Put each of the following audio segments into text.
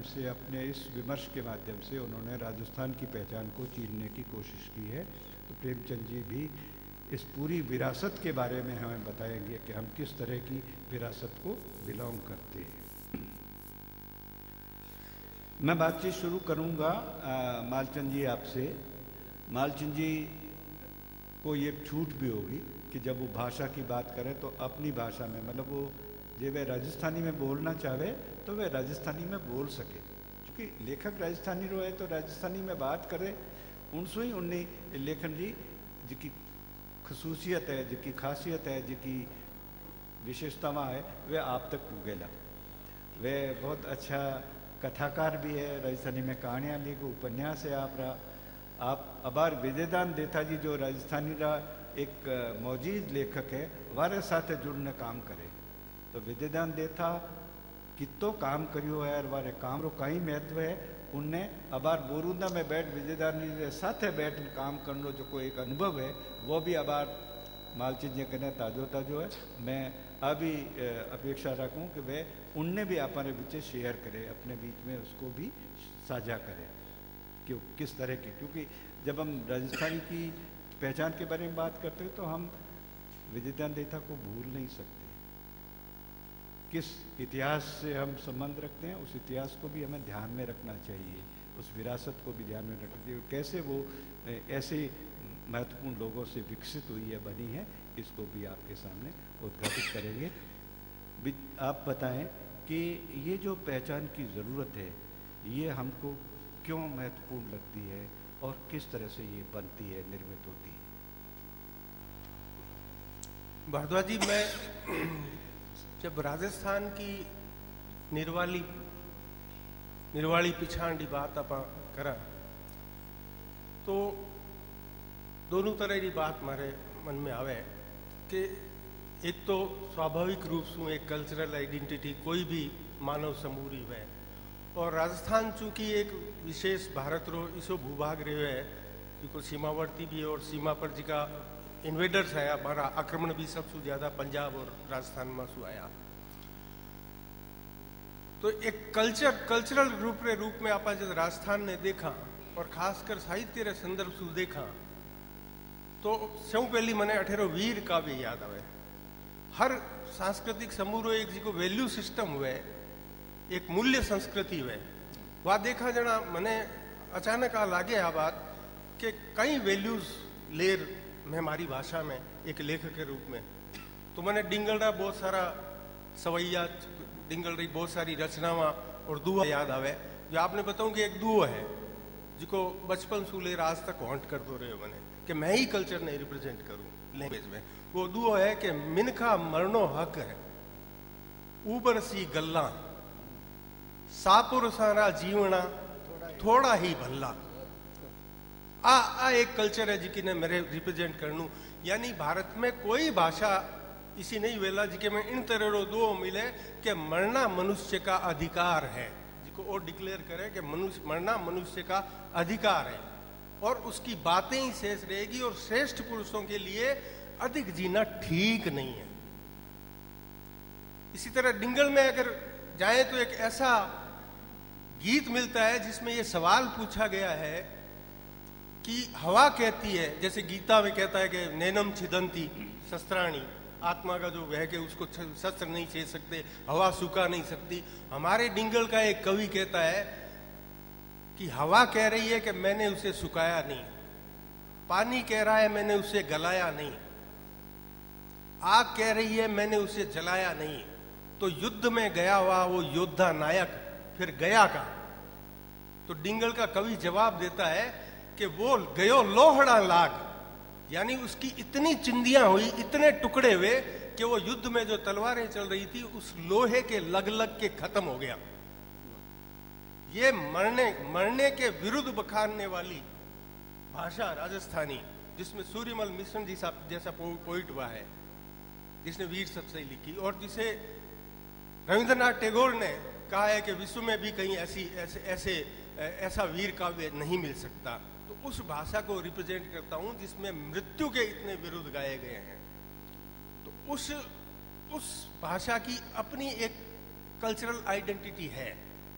माध्यम से, अपने इस विमर्श के माध्यम से उन्होंने राजस्थान की पहचान को चीनने की कोशिश की है। तो प्रेमचंद जी भी इस पूरी विरासत के बारे में हमें बताएँगे कि हम किस तरह की विरासत को बिलोंग करते हैं। मैं बातचीत शुरू करूँगा मालचंद जी आपसे। मालचंद जी को ये छूट भी होगी कि जब वो भाषा की बात करें तो अपनी भाषा में मतलब वो, जो वे राजस्थानी में बोलना चाहे तो वे राजस्थानी में बोल सके। क्योंकि लेखक राजस्थानी रहे तो राजस्थानी में बात करे उनसे ही उन्नी लेखन जी जी खसूसियत है जी ख़ासियत है जी विशेषतावा है वे आप तक पुगेला वे बहुत अच्छा कथाकार भी है, राजस्थानी में कहानियाँ लिख, उपन्यास है आप रहा आप अबार विजयदान देथा जी, जो राजस्थानी रहा एक मौजीद लेखक है, वारे साथ जुड़ने काम करे। तो विद्यदान देथा कितो काम करियो है, और वारे काम रो कई महत्व है। उनने अबार बोरुंदा में बैठ विजयदानी के साथ बैठ काम करने जो कोई एक अनुभव है, वो भी अबार मालचीज जी कहने ताजो ताजो है। मैं अभी अपेक्षा रखूँ कि वे उनने भी अपने बीच शेयर करें, अपने बीच में उसको भी साझा करें। कि किस तरह की? क्योंकि जब हम राजस्थान की पहचान के बारे में बात करते हैं तो हम विजयदान देथा को भूल नहीं सकते। किस इतिहास से हम संबंध रखते हैं, उस इतिहास को भी हमें ध्यान में रखना चाहिए, उस विरासत को भी ध्यान में रखना चाहिए। कैसे वो ऐसे महत्वपूर्ण लोगों से विकसित हुई है बनी है, इसको भी आपके सामने उद्घाटित करेंगे। आप बताएँ कि ये जो पहचान की ज़रूरत है, ये हमको क्यों महत्वपूर्ण लगती है और किस तरह से ये बनती है, निर्मित होती है? भारद्वाज मैं जब राजस्थान की निर्वाली निर्वाली पिछाण की बात आप करा तो दोनों तरह की बात मारे मन में आवे कि एक तो स्वाभाविक रूप से एक कल्चरल आइडेंटिटी कोई भी मानव समूह री है। और राजस्थान चूँकि एक विशेष भारत रो, इसो भूभाग रहो है जो सीमावर्ती भी है और सीमा पर जी इन्वेडर्स आया हमारा आक्रमण भी सबसे ज़्यादा पंजाब और राजस्थान में शू आया। तो एक कल्चर कल्चरल रूप रे रूप में आप जब राजस्थान ने देखा और खासकर साहित्य रे संदर्भ से देखा तो सौ पहली मैंने अठेरो वीर काव्य याद आवे। हर सांस्कृतिक समूह एक जी को वैल्यू सिस्टम हुए, एक मूल्य संस्कृति हुए। वह देखा जना मैंने अचानक आ लागे आ बात कि कई वैल्यूज़ लेर मैं हमारी भाषा में, एक लेखक के रूप में। तो मैंने डिंगलरा बहुत सारा सवैया डिंगल रही बहुत सारी रचनावा और दुआ याद आवे, जो आपने बताऊँ कि एक दुआ है, जिको बचपन से लेर आज तक हॉन्ट कर दो रहे मैंने, कि मैं ही कल्चर नहीं रिप्रेजेंट करूँ लैंग्वेज में। वो दुआ है कि मिनखा मरनो हक है ऊबर सी गल्ला सापुर सारा जीवना, थोड़ा ही भल्ला। आ आ, एक कल्चर है जिकी ने मेरे रिप्रेजेंट करनू। यानी भारत में कोई भाषा इसी नहीं, वेला जिके में इन तरह दो मिले कि मरना मनुष्य का अधिकार है। जिको और डिक्लेयर करे कि मनुष्य, मरना मनुष्य का अधिकार है। और उसकी बातें ही शेष रहेगी और श्रेष्ठ पुरुषों के लिए अधिक जीना ठीक नहीं है। इसी तरह डिंगल में अगर जाए तो एक ऐसा गीत मिलता है जिसमें यह सवाल पूछा गया है कि हवा कहती है, जैसे गीता में कहता है कि नैनम छिदंती शस्त्राणी, आत्मा का जो वह के उसको शस्त्र नहीं छेद सकते, हवा सुखा नहीं सकती। हमारे डिंगल का एक कवि कहता है कि हवा कह रही है कि मैंने उसे सुखाया नहीं, पानी कह रहा है मैंने उसे गलाया नहीं, आग कह रही है मैंने उसे जलाया नहीं। तो युद्ध में गया हुआ वो योद्धा नायक, फिर गया का तो डिंगल का कवि जवाब देता है कि वो गयो लोहड़ा लाग। यानी उसकी इतनी चिंदियाँ हुई, इतने टुकड़े हुए कि वो युद्ध में जो तलवारें चल रही थी, उस लोहे के लग लग के खत्म हो गया। ये मरने मरने के विरुद्ध बखारने वाली भाषा राजस्थानी, जिसमें सूर्यमल मिश्रण जी साहब जैसा पोइट हुआ है, जिसने वीर सत्सई लिखी और जिसे रविंद्रनाथ टैगोर ने कहा है कि विश्व में भी कहीं ऐसी, ऐसे ऐसे, ऐसा वीर काव्य नहीं मिल सकता। तो उस भाषा को रिप्रेजेंट करता हूँ जिसमें मृत्यु के इतने विरुद्ध गाए गए हैं। तो उस उस भाषा की अपनी एक कल्चरल आइडेंटिटी है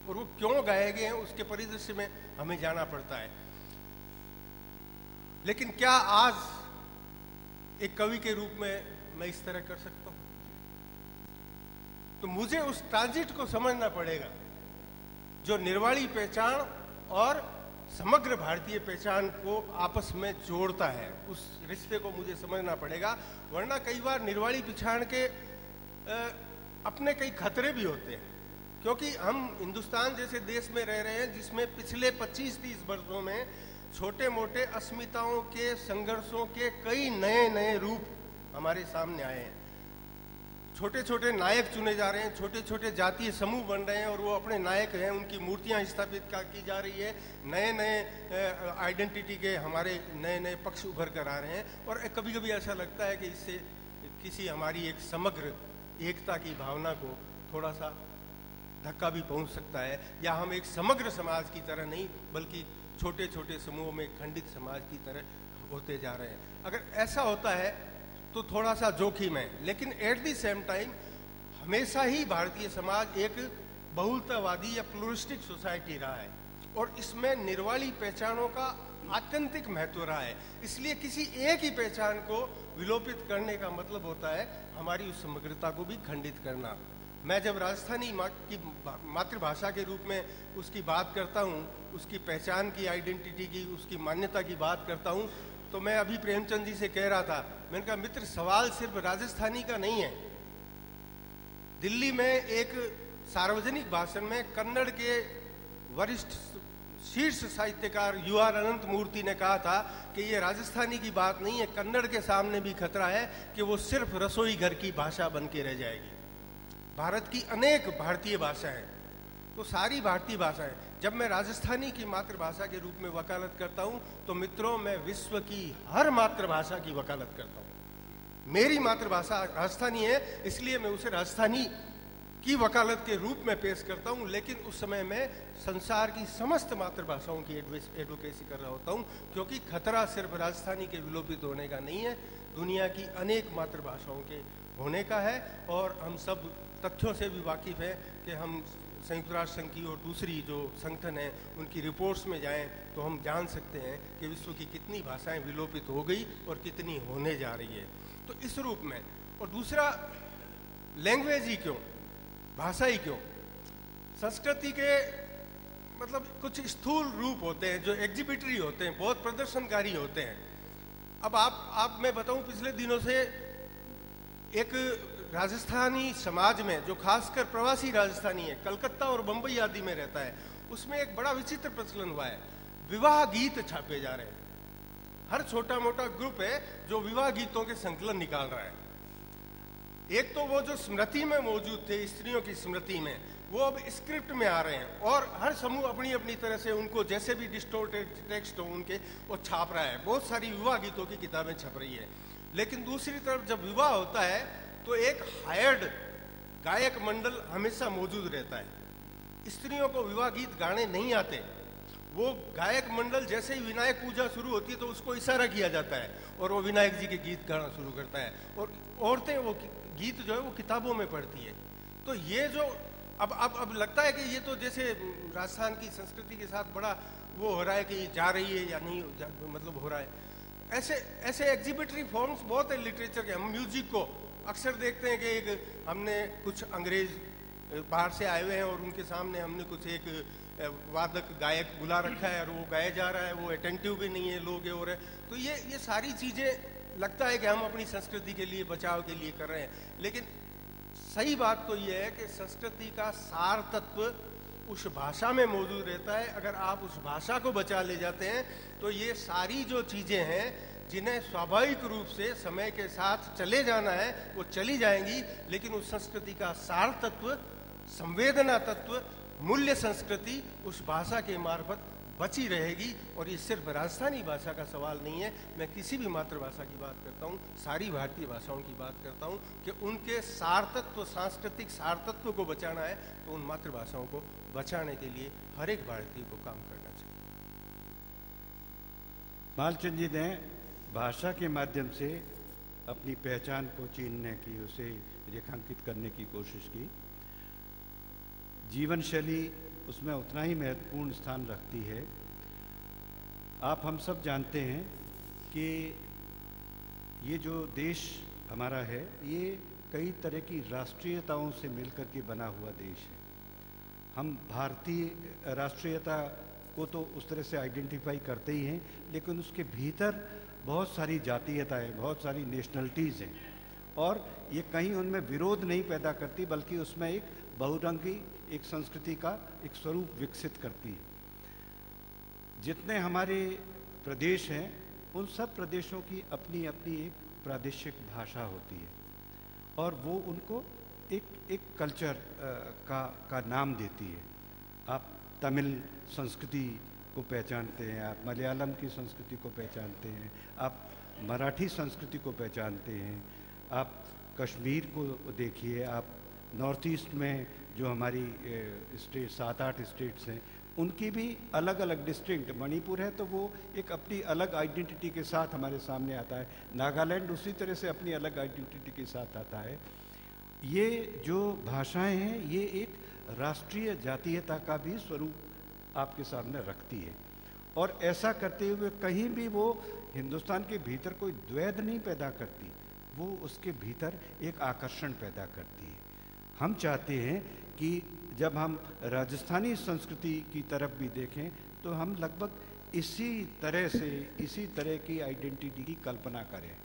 और वो क्यों गाए गए हैं उसके परिदृश्य में हमें जाना पड़ता है। लेकिन क्या आज एक कवि के रूप में मैं इस तरह कर सकता हूँ? तो मुझे उस ट्रांजिट को समझना पड़ेगा, जो निर्वाणी पहचान और समग्र भारतीय पहचान को आपस में जोड़ता है। उस रिश्ते को मुझे समझना पड़ेगा, वरना कई बार निर्वाणी पहचान के अपने कई खतरे भी होते हैं। क्योंकि हम हिंदुस्तान जैसे देश में रह रहे हैं, जिसमें पिछले 25-30 वर्षों में छोटे मोटे अस्मिताओं के, संघर्षों के कई नए नए रूप हमारे सामने आए हैं। छोटे छोटे नायक चुने जा रहे हैं छोटे छोटे जातीय समूह बन रहे हैं और वो अपने नायक हैं, उनकी मूर्तियाँ स्थापित की जा रही है नए नए आइडेंटिटी के हमारे नए नए पक्ष उभर कर आ रहे हैं और कभी कभी ऐसा लगता है कि इससे किसी हमारी एक समग्र एकता की भावना को थोड़ा सा धक्का भी पहुँच सकता है या हम एक समग्र समाज की तरह नहीं, बल्कि छोटे छोटे समूहों में खंडित समाज की तरह होते जा रहे हैं। अगर ऐसा होता है तो थोड़ा सा जोखिम है। लेकिन एट दी सेम टाइम हमेशा ही भारतीय समाज एक बहुलतावादी या प्लूरिस्टिक सोसाइटी रहा है। और इसमें निर्वाली पहचानों का आत्यंतिक महत्व रहा है। इसलिए किसी एक ही पहचान को विलोपित करने का मतलब होता है हमारी उस समग्रता को भी खंडित करना। मैं जब राजस्थानी मा, की मातृभाषा के रूप में उसकी बात करता हूँ उसकी पहचान की आइडेंटिटी की उसकी मान्यता की बात करता हूँ तो मैं अभी प्रेमचंद जी से कह रहा था, मैंने कहा, मित्र, सवाल सिर्फ़ राजस्थानी का नहीं है। दिल्ली में एक सार्वजनिक भाषण में कन्नड़ के वरिष्ठ शीर्ष साहित्यकार यू आर अनंत मूर्ति ने कहा था कि ये राजस्थानी की बात नहीं है, कन्नड़ के सामने भी खतरा है कि वो सिर्फ़ रसोई घर की भाषा बन के रह जाएगी। भारत की अनेक भारतीय भाषाएँ तो सारी भारतीय भाषाएँ जब मैं राजस्थानी की मातृभाषा के रूप में वकालत करता हूँ तो मित्रों, मैं विश्व की हर मातृभाषा की वकालत करता हूँ। मेरी मातृभाषा राजस्थानी है, इसलिए मैं उसे राजस्थानी की वकालत के रूप में पेश करता हूँ, लेकिन उस समय मैं संसार की समस्त मातृभाषाओं की एडवोकेसी कर रहा होता हूँ, क्योंकि खतरा सिर्फ़ राजस्थानी के विलोपित होने का नहीं है, दुनिया की अनेक मातृभाषाओं के होने का है, और हम सब तथ्यों से भी वाकिफ हैं कि हम संयुक्त राष्ट्र संघ की और दूसरी जो संगठन है, उनकी रिपोर्ट्स में जाएँ तो हम जान सकते हैं कि विश्व की कितनी भाषाएँ विलोपित हो गई और कितनी होने जा रही है। तो इस रूप में, और दूसरा लैंग्वेज ही क्यों? भाषा ही क्यों? संस्कृति के मतलब कुछ स्थूल रूप होते हैं, जो एग्जिबिटरी होते हैं, बहुत प्रदर्शनकारी होते हैं। अब आप आप, मैं बताऊँ, पिछले दिनों से एक राजस्थानी समाज में, जो खासकर प्रवासी राजस्थानी है, कलकत्ता और बंबई आदि में रहता है, उसमें एक बड़ा विचित्र प्रचलन हुआ है। विवाह गीत छापे जा रहे हैं। हर छोटा मोटा ग्रुप है जो विवाह गीतों के संकलन निकाल रहा है। एक तो वो जो स्मृति में मौजूद थे, स्त्रियों की स्मृति में, वो अब स्क्रिप्ट में आ रहे हैं और हर समूह अपनी अपनी तरह से उनको जैसे भी डिस्टोर्टेड टेक्स्ट हो उनके, वो छाप रहा है। बहुत सारी विवाह गीतों की किताबें छप रही है। लेकिन दूसरी तरफ़ जब विवाह होता है तो एक हायर्ड गायक मंडल हमेशा मौजूद रहता है। स्त्रियों को विवाह गीत गाने नहीं आते। वो गायक मंडल जैसे ही विनायक पूजा शुरू होती है तो उसको इशारा किया जाता है और वो विनायक जी के गीत गाना शुरू करता है और औरतें वो गीत जो है वो किताबों में पढ़ती है। तो ये जो अब अब अब लगता है कि ये तो जैसे राजस्थान की संस्कृति के साथ बड़ा वो हो रहा है कि जा रही है या नहीं मतलब हो रहा है। ऐसे ऐसे एग्जिबिटरी फॉर्म्स बहुत है लिटरेचर के। हम म्यूज़िक को अक्सर देखते हैं कि एक, हमने कुछ अंग्रेज़ बाहर से आए हुए हैं और उनके सामने हमने कुछ एक वादक गायक बुला रखा है और वो गाया जा रहा है, वो अटेंटिव भी नहीं है, लोग और है तो ये ये सारी चीज़ें लगता है कि हम अपनी संस्कृति के लिए, बचाव के लिए कर रहे हैं। लेकिन सही बात तो ये है कि संस्कृति का सार तत्व उस भाषा में मौजूद रहता है। अगर आप उस भाषा को बचा ले जाते हैं तो ये सारी जो चीज़ें हैं जिन्हें स्वाभाविक रूप से समय के साथ चले जाना है, वो चली जाएँगी, लेकिन उस संस्कृति का सार तत्व संवेदना तत्व, मूल्य संस्कृति उस भाषा के मार्फत बची रहेगी। और ये सिर्फ़ राजस्थानी भाषा का सवाल नहीं है। मैं किसी भी मातृभाषा की बात करता हूँ, सारी भारतीय भाषाओं की बात करता हूँ कि उनके सारतत्व, सांस्कृतिक सारतत्व को बचाना है तो उन मातृभाषाओं को बचाने के लिए हर एक भारतीय को काम करना चाहिए। मालचंद जी ने भाषा के माध्यम से अपनी पहचान को चीनने की, उसे रेखांकित करने की कोशिश की। जीवन शैली उसमें उतना ही महत्वपूर्ण स्थान रखती है। आप हम सब जानते हैं कि ये जो देश हमारा है, ये कई तरह की राष्ट्रीयताओं से मिलकर के बना हुआ देश है। हम भारतीय, राष्ट्रीयता को तो उस तरह से आइडेंटिफाई करते ही हैं, लेकिन उसके भीतर बहुत सारी जातीयताएँ, बहुत सारी नेशनलिटीज़ हैं। और ये कहीं उनमें विरोध नहीं पैदा करती, बल्कि उसमें एक बहुरंगी, एक संस्कृति का एक स्वरूप विकसित करती है। जितने हमारे प्रदेश हैं, उन सब प्रदेशों की अपनी अपनी एक प्रादेशिक भाषा होती है। और वो उनको एक एक कल्चर का का नाम देती है। आप तमिल संस्कृति को पहचानते हैं, आप मलयालम की संस्कृति को पहचानते हैं, आप मराठी संस्कृति को पहचानते हैं, आप कश्मीर को देखिए, आप नॉर्थ ईस्ट में जो हमारी स्टेट, सात आठ स्टेट्स हैं, उनकी भी अलग अलग डिस्ट्रिक्ट, मणिपुर है तो वो एक अपनी अलग आइडेंटिटी के साथ हमारे सामने आता है, नागालैंड उसी तरह से अपनी अलग आइडेंटिटी के साथ आता है। ये जो भाषाएँ हैं, ये एक राष्ट्रीय जातीयता का भी स्वरूप आपके सामने रखती है। और ऐसा करते हुए कहीं भी वो हिंदुस्तान के भीतर कोई द्वैध नहीं पैदा करती, वो उसके भीतर एक आकर्षण पैदा करती है। हम चाहते हैं कि जब हम राजस्थानी संस्कृति की तरफ़ भी देखें तो हम लगभग इसी तरह से, इसी तरह की आइडेंटिटी की कल्पना करें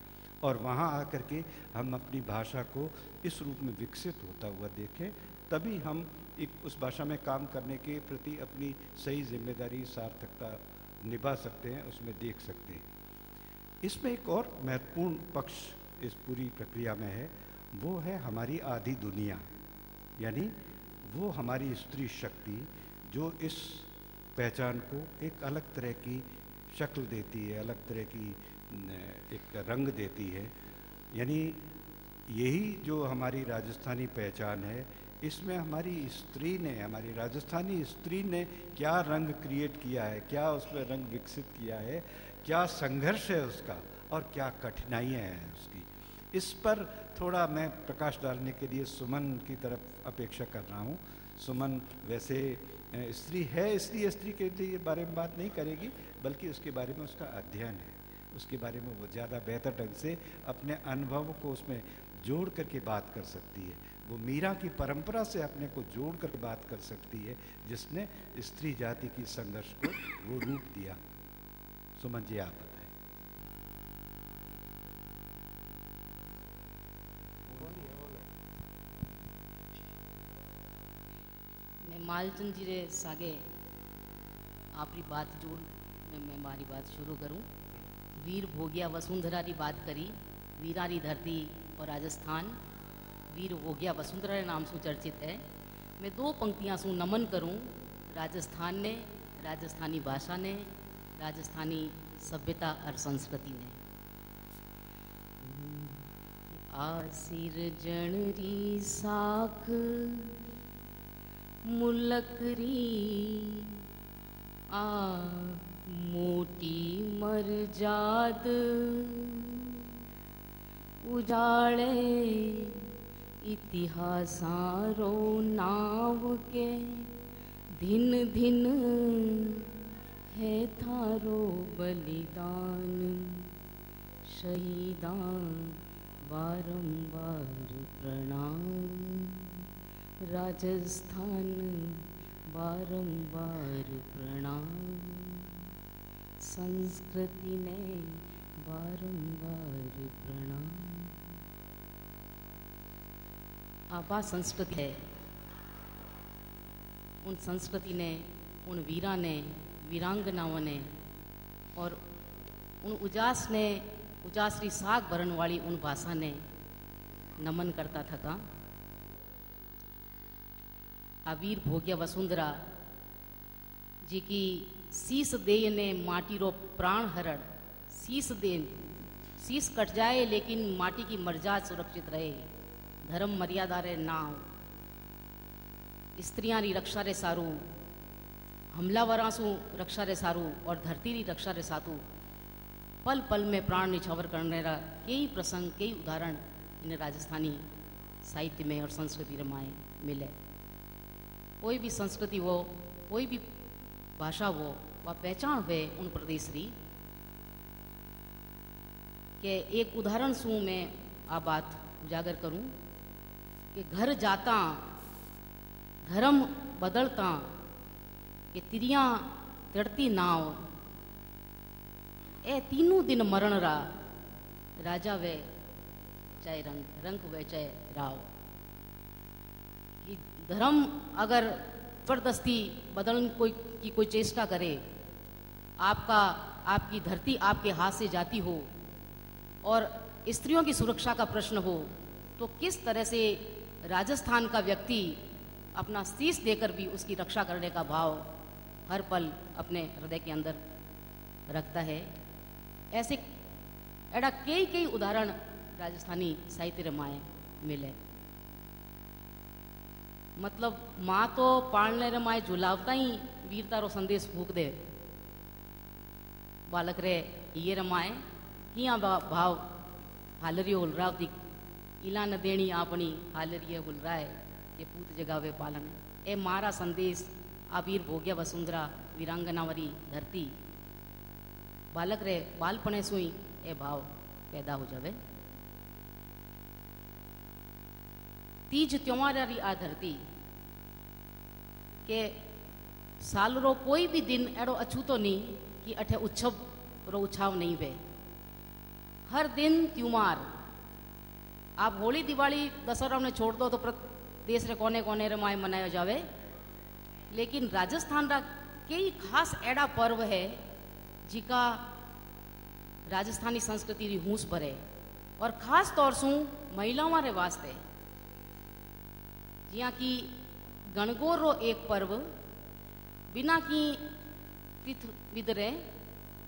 और वहाँ आकर के हम अपनी भाषा को इस रूप में विकसित होता हुआ देखें, तभी हम एक उस भाषा में काम करने के प्रति अपनी सही ज़िम्मेदारी, सार्थकता निभा सकते हैं, उसमें देख सकते हैं। इसमें एक और महत्वपूर्ण पक्ष इस पूरी प्रक्रिया में है, वो है हमारी आधी दुनिया। यानी वो हमारी स्त्री शक्ति जो इस पहचान को एक अलग तरह की शक्ल देती है, अलग तरह की एक रंग देती है। यानी यही जो हमारी राजस्थानी पहचान है इसमें हमारी स्त्री ने, हमारी राजस्थानी स्त्री ने क्या रंग क्रिएट किया है, क्या उसमें रंग विकसित किया है, क्या संघर्ष है उसका और क्या कठिनाइयाँ हैं उसकी। इस पर थोड़ा मैं प्रकाश डालने के लिए सुमन की तरफ़ अपेक्षा कर रहा हूँ। सुमन वैसे स्त्री है, इसलिए स्त्री के लिए बारे में बात नहीं करेगी, बल्कि उसके बारे में उसका अध्ययन है। उसके बारे में वो ज़्यादा बेहतर ढंग से अपने अनुभव को उसमें जोड़ करके बात कर सकती है। वो मीरा की परंपरा से अपने को जोड़ कर बात कर सकती है, जिसने स्त्री जाति की संघर्ष को वो रूप दिया। सुमन जी, आप बताएँ। मालचंद जी रे सागे आपकी बात जोड़, मैं मारी बात शुरू करूँ। वीर भोगिया वसुंधरा की बात करी वीरा री धरती और राजस्थान वीर भोगिया वसुंधरा नाम से चर्चित है। मैं दो पंक्तियाँ सु नमन करूँ। राजस्थान ने, राजस्थानी भाषा ने, राजस्थानी सभ्यता और संस्कृति ने। आसिर जणरी साख, मुलकरी, आ मोटी मरजाद उजाड़े। इतिहासारो नाव के धिन धिन है थारो बलिदान। शहीदान बारंबार प्रणाम। राजस्थान बारंबार प्रणाम। संस्कृति ने बारंबार प्रणाम। आबा संस्कृति है। उन संस्कृति ने, उन वीरा ने, वीरांगनाओं ने, और उन उजास ने, उजासरी साग भरन वाली उन भाषा ने नमन करता था का। आवीर भोग्य वसुंधरा जी की शीस देय ने माटी रो प्राण हरण शीस दे शीस कट जाए, लेकिन माटी की मर्यादा सुरक्षित रहे। धर्म मर्यादा रे नाव। स्त्रियाँ री रक्षा रे सारू। हमलावरा सु रक्षा रे सारू और धरती री रक्षा रे सातू। पल पल में प्राण निछावर करने रा कई प्रसंग, कई उदाहरण इन राजस्थानी साहित्य में और संस्कृति में मिले। कोई भी संस्कृति वो, कोई भी भाषा हो व पहचान हुए उन प्रदेश री के एक उदाहरण सु मैं आ बात उजागर करूँ कि घर जाता, धर्म बदलता, कि तिरिया तिड़ती नाव ए तीनों दिन मरण रा, राजा वे चाहे रंग रंग वे चाहे राव। कि धर्म अगर ज़बरदस्ती बदलने कोई, की कोई चेष्टा करे, आपका, आपकी धरती आपके हाथ से जाती हो और स्त्रियों की सुरक्षा का प्रश्न हो तो किस तरह से राजस्थान का व्यक्ति अपना शीश देकर भी उसकी रक्षा करने का भाव हर पल अपने हृदय के अंदर रखता है? ऐसे एड़ा कई कई उदाहरण राजस्थानी साहित्य माए मिले। मतलब माँ तो पालने रमाए माए झुलावता ही वीरता रो संदेश फूक दे। बालक रे, ये रमाए किया भाव हालरियो हुलरावती इला न देणी आपणी हालरिय हुलराय ये पूत जगावे पालन ए मारा संदेश आ वीर भोग्या वसुंधरा वीरांगनावरी धरती बालक रे बालपणे सुई ए भाव पैदा हो जावे तीज त्योहार आ धरती के साल रो कोई भी दिन एड़ो अछूतो नहीं कि अठे उत्सव रो उछाव नहीं वे हर दिन त्योहार। आप होली, दिवाली, दशहरा में छोड़ दो तो देश रे कोने कोने रे माए मनाया जावे। लेकिन राजस्थान रा कई खास एड़ा पर्व है जिका राजस्थानी संस्कृति री हूस भरे और खास तौर से महिलाओं रे वास्ते। जिया की गणगौर रो एक पर्व, बिना की तिथ विदरे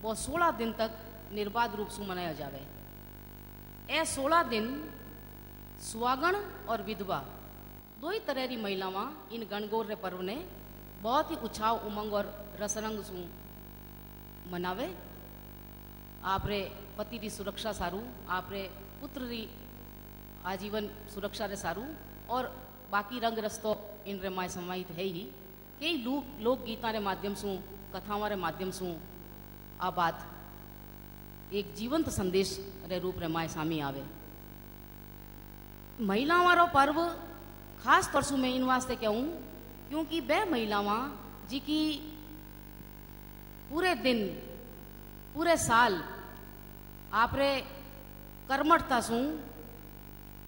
वो सोलह दिन तक निर्बाध रूप से मनाया जावे। ए सोलह दिन सुहागण और विधवा, दो ही तरह की महिलावां इन गणगौर पर्व ने बहुत ही उत्साह उमंग और रसरंग सु मनावे। आप रे पति की सुरक्षा सारू आप रे पुत्र री आजीवन सुरक्षा रे सारू, और बाकी रंग रस्तो इन रे माए समाहित है ही। कई लोक लोक गीता रे माध्यम सु, कथावां रे माध्यम सु आ बात एक जीवंत संदेश रे रूप रे माए सामी आवे। महिला वारो पर्व खास तौर से मैं इन वास्ते कहूँ, क्योंकि वह महिलावां जी की पूरे दिन, पूरे साल आपरे कर्मठता सु,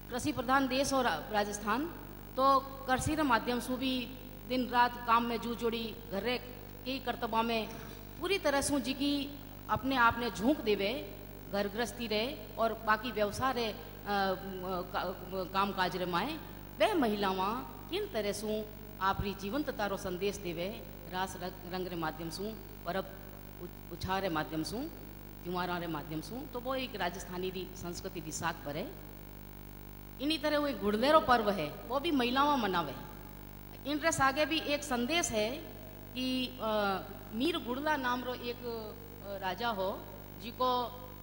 कृषि प्रधान देश और राजस्थान तो कृषि के माध्यम से भी दिन रात काम में जू जोड़ी घरे कई कर्तव्य में पूरी तरह से जी की अपने आप ने झोंक देवे घर गृहस्थी रे और बाकी व्यवसाय रे काम काज रे माए वे महिलावां किन तरह से, आपरी जीवंतता रो संदेश देवे, रास रंग रे माध्यम से, परब उछा रे माध्यम से त्योहारों रे माध्यम से तो वो एक राजस्थानी री, संस्कृति की साख पर है। इन्हीं तरह वो एक गुड़लेरो पर्व है, वो भी महिलाओं मनावे। इन रस आगे भी एक संदेश है कि मीर गुड़ला नाम रो एक राजा हो जी को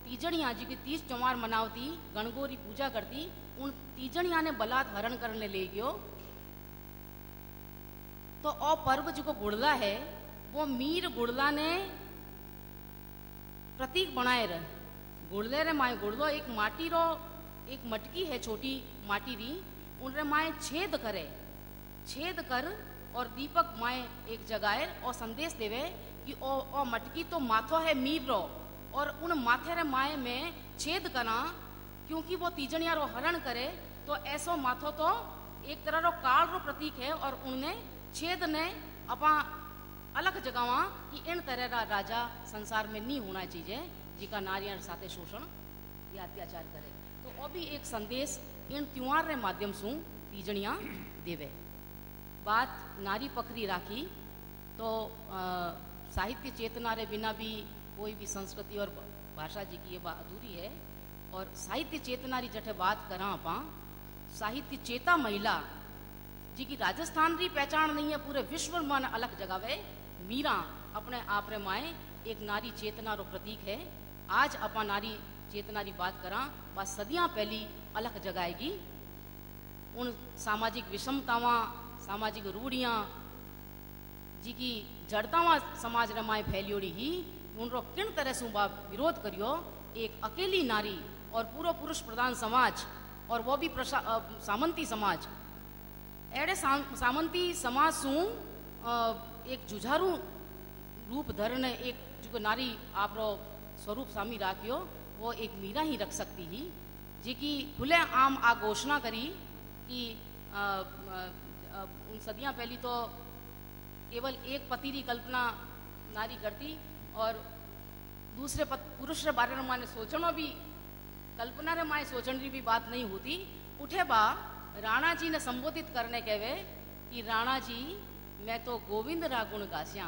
तीजणिया जी की तीज चौमार मनावती, गणगोरी पूजा करती, उन तीजणिया ने बलात् हरण करने ले गयो। तो ओ पर्व जो गुड़ला है, वो मीर गुड़ला ने प्रतीक बनाए रहे। गुड़ले रे माए गुड़लो एक माटी रो, एक मटकी है छोटी माटी री उन रे माए छेद करे। छेद कर और दीपक माए एक जगाए और संदेश देवे कि ओ, ओ मटकी तो माथो है मीर रो। और उन माथे रे माए में छेद करा क्योंकि वो तीजनिया रो हरण करे तो ऐसो माथो तो एक तरह रो काल रो प्रतीक है और उनने छेद ने अपा अलग जगावा कि इन तरह रा राजा संसार में नहीं होना चाहिए जिका नारियल साथे शोषण या अत्याचार करे। तो वो भी एक संदेश इन त्योहार रे माध्यम से तीजनिया देवे। बात नारी पखरी राखी तो साहित्य चेतना रे बिना भी कोई भी संस्कृति और भाषा जी की ये बात अधूरी है। और साहित्य चेतना री जठे बात करा अपा साहित्य चेता महिला, जी की राजस्थान री पहचान नहीं है, पूरे विश्व मन अलग जगह वे मीरा अपने आप रे माए एक नारी चेतना रो प्रतीक है। आज अपा नारी चेतना री बात करा वह सदियाँ पहली अलग जगाएगी। उन सामाजिक विषमतावां, सामाजिक रूढ़ियाँ जी की जड़तावा समाज रमाए फैलियोड़ी ही उनरो किन तरह से बा विरोध करियो एक अकेली नारी और पूरा पुरुष प्रधान समाज और वो भी सामंती समाज। साम, सामंती समाज सु एक जुझारू रूप धरने एक जो नारी आपरो स्वरूप सामी राखियो वो एक मीरा ही रख सकती ही। जेकी खुले आम आ घोषणा करी कि उन सदियाँ पहली तो केवल एक पति की कल्पना नारी करती और दूसरे पुरुष के बारे में माने सोचना भी, कल्पना रे माए सोचण की भी बात नहीं होती। उठे बा, राणा जी ने संबोधित करने कहे कि राणा जी, मैं तो गोविंद रा गुण गास्या।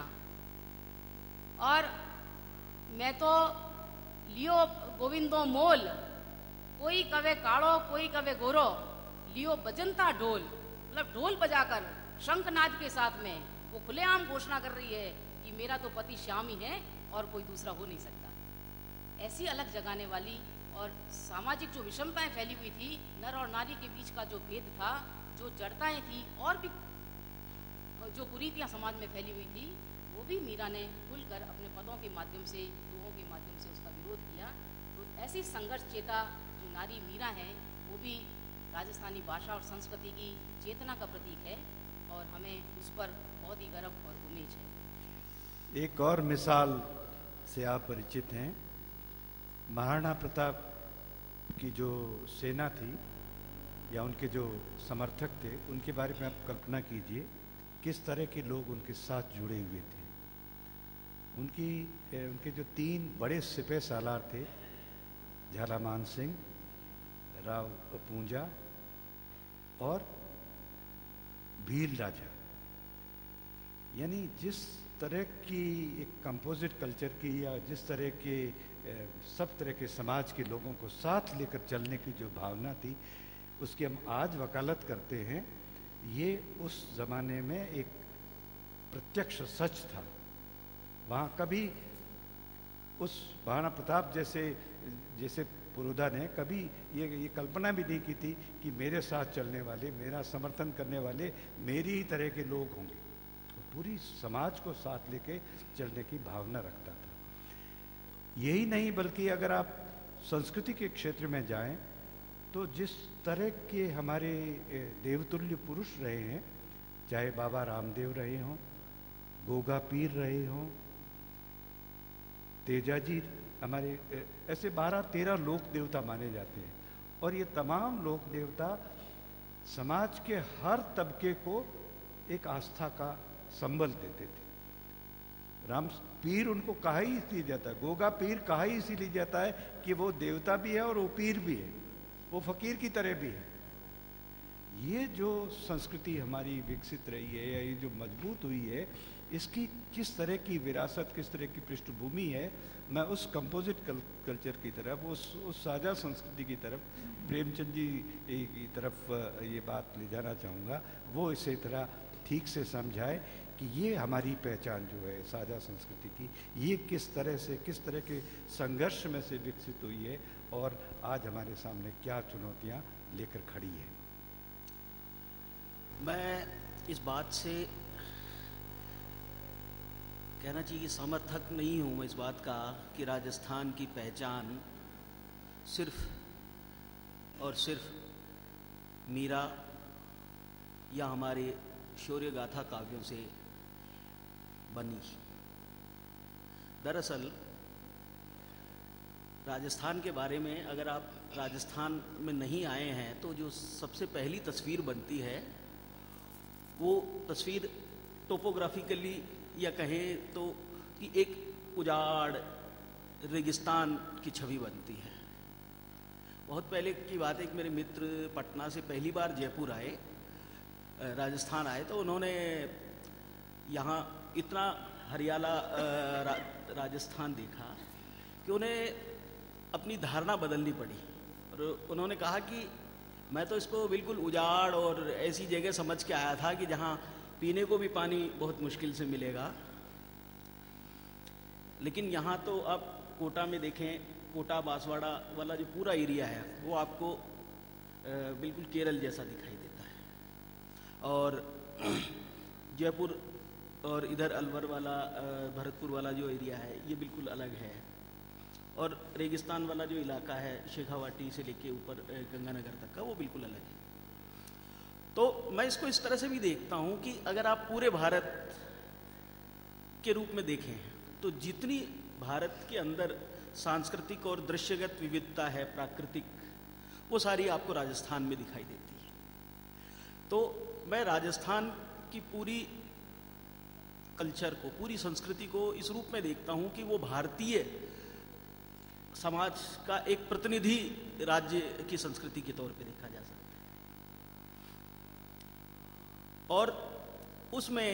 और मैं तो लियो गोविंदो मोल, कोई कवे काड़ो कोई कवे गोरो, लियो बजंता ढोल मतलब ढोल बजाकर शंखनाद के साथ में। वो खुलेआम घोषणा कर रही है कि मेरा तो पति श्याम ही है और कोई दूसरा हो नहीं सकता। ऐसी अलग जगाने वाली और सामाजिक जो विषमताएँ फैली हुई थी, नर और नारी के बीच का जो भेद था, जो जड़ताएँ थी और भी जो कुरीतियाँ समाज में फैली हुई थी, वो भी मीरा ने खुलकर अपने पदों के माध्यम से दोहों के माध्यम से उसका विरोध किया। तो ऐसी संघर्ष चेता जो नारी मीरा है, वो भी राजस्थानी भाषा और संस्कृति की चेतना का प्रतीक है और हमें उस पर ही गर्व और उम्मीद है। एक और मिसाल से आप परिचित हैं। महाराणा प्रताप की जो सेना थी या उनके जो समर्थक थे, उनके बारे में आप कल्पना कीजिए, किस तरह के लोग उनके साथ जुड़े हुए थे। उनकी उनके जो तीन बड़े सिपह सालार थे, झालामान सिंह, राव पूंजा और भील राजा। यानी जिस तरह की एक कंपोजिट कल्चर की या जिस तरह के सब तरह के समाज के लोगों को साथ लेकर चलने की जो भावना थी, उसकी हम आज वकालत करते हैं, ये उस जमाने में एक प्रत्यक्ष सच था। वहाँ कभी उस महाराणा प्रताप जैसे जैसे पुरोधा ने कभी ये ये कल्पना भी नहीं की थी कि मेरे साथ चलने वाले, मेरा समर्थन करने वाले मेरी ही तरह के लोग होंगे। पूरी समाज को साथ लेके चलने की भावना रखता था। यही नहीं, बल्कि अगर आप संस्कृति के क्षेत्र में जाएँ तो जिस तरह के हमारे देवतुल्य पुरुष रहे हैं, चाहे बाबा रामदेव रहे हों, गोगा पीर रहे हों, तेजाजी हमारे ऐसे बारह तेरह लोक देवता माने जाते हैं। और ये तमाम लोक देवता समाज के हर तबके को एक आस्था का संबल देते थे। राम पीर उनको कहा ही इसलिए जाता है। गोगा पीर कहा ही इसीलिए जाता है कि वो देवता भी है और वो पीर भी है। वो फकीर की तरह भी है। ये जो संस्कृति हमारी विकसित रही है या ये जो मज़बूत हुई है इसकी किस तरह की विरासत किस तरह की पृष्ठभूमि है मैं उस कंपोजिट कल, कल्चर की तरफ़ उस उस साझा संस्कृति की तरफ़ प्रेमचंद जी की तरफ़ ये बात ले जाना चाहूँगा। वो इसी तरह ठीक से समझाए कि ये हमारी पहचान जो है, साझा संस्कृति की, ये किस तरह से, किस तरह के संघर्ष में से विकसित हुई है और आज हमारे सामने क्या चुनौतियाँ लेकर खड़ी है। मैं इस बात से कहना चाहिए कि समर्थक नहीं हूँ इस बात का कि राजस्थान की पहचान सिर्फ़ और सिर्फ़ मीरा या हमारे शौर्य गाथा काव्यों से बनी। दरअसल, राजस्थान के बारे में अगर आप राजस्थान में नहीं आए हैं तो जो सबसे पहली तस्वीर बनती है, वो तस्वीर टोपोग्राफिकली या कहें तो कि एक उजाड़ रेगिस्तान की छवि बनती है। बहुत पहले की बात है कि मेरे मित्र पटना से पहली बार जयपुर आए राजस्थान आए तो उन्होंने यहाँ इतना हरियाला रा, राजस्थान देखा कि उन्हें अपनी धारणा बदलनी पड़ी। और उन्होंने कहा कि मैं तो इसको बिल्कुल उजाड़ और ऐसी जगह समझ के आया था कि जहाँ पीने को भी पानी बहुत मुश्किल से मिलेगा। लेकिन यहाँ तो आप कोटा में देखें कोटा बांसवाड़ा वाला जो पूरा एरिया है वो आपको बिल्कुल केरल जैसा दिखाई और जयपुर और इधर अलवर वाला भरतपुर वाला जो एरिया है, ये बिल्कुल अलग है। और रेगिस्तान वाला जो इलाका है, शेखावाटी से लेके ऊपर गंगानगर तक का, वो बिल्कुल अलग है। तो मैं इसको इस तरह से भी देखता हूँ कि अगर आप पूरे भारत के रूप में देखें तो जितनी भारत के अंदर सांस्कृतिक और दृश्यगत विविधता है, प्राकृतिक, वो सारी आपको राजस्थान में दिखाई देती है। तो मैं राजस्थान की पूरी कल्चर को, पूरी संस्कृति को इस रूप में देखता हूँ कि वो भारतीय समाज का एक प्रतिनिधि राज्य की संस्कृति के तौर पे देखा जा सकता है। और उसमें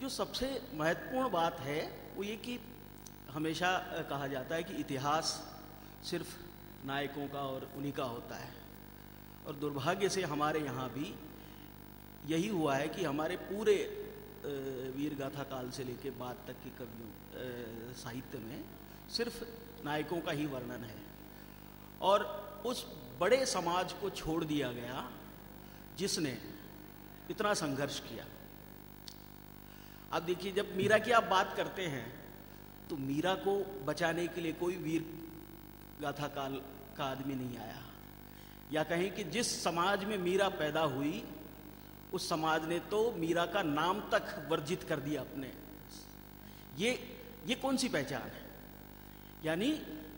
जो सबसे महत्वपूर्ण बात है, वो ये कि हमेशा कहा जाता है कि इतिहास सिर्फ़ नायकों का और उन्हीं का होता है। और दुर्भाग्य से हमारे यहाँ भी यही हुआ है कि हमारे पूरे वीर गाथा काल से लेकर बाद तक के कवियों साहित्य में सिर्फ़ नायकों का ही वर्णन है। और उस बड़े समाज को छोड़ दिया गया जिसने इतना संघर्ष किया। अब देखिए, जब मीरा की आप बात करते हैं तो मीरा को बचाने के लिए कोई वीर गाथा काल का आदमी नहीं आया। या कहें कि जिस समाज में मीरा पैदा हुई उस समाज ने तो मीरा का नाम तक वर्जित कर दिया अपने। ये ये कौन सी पहचान है? यानी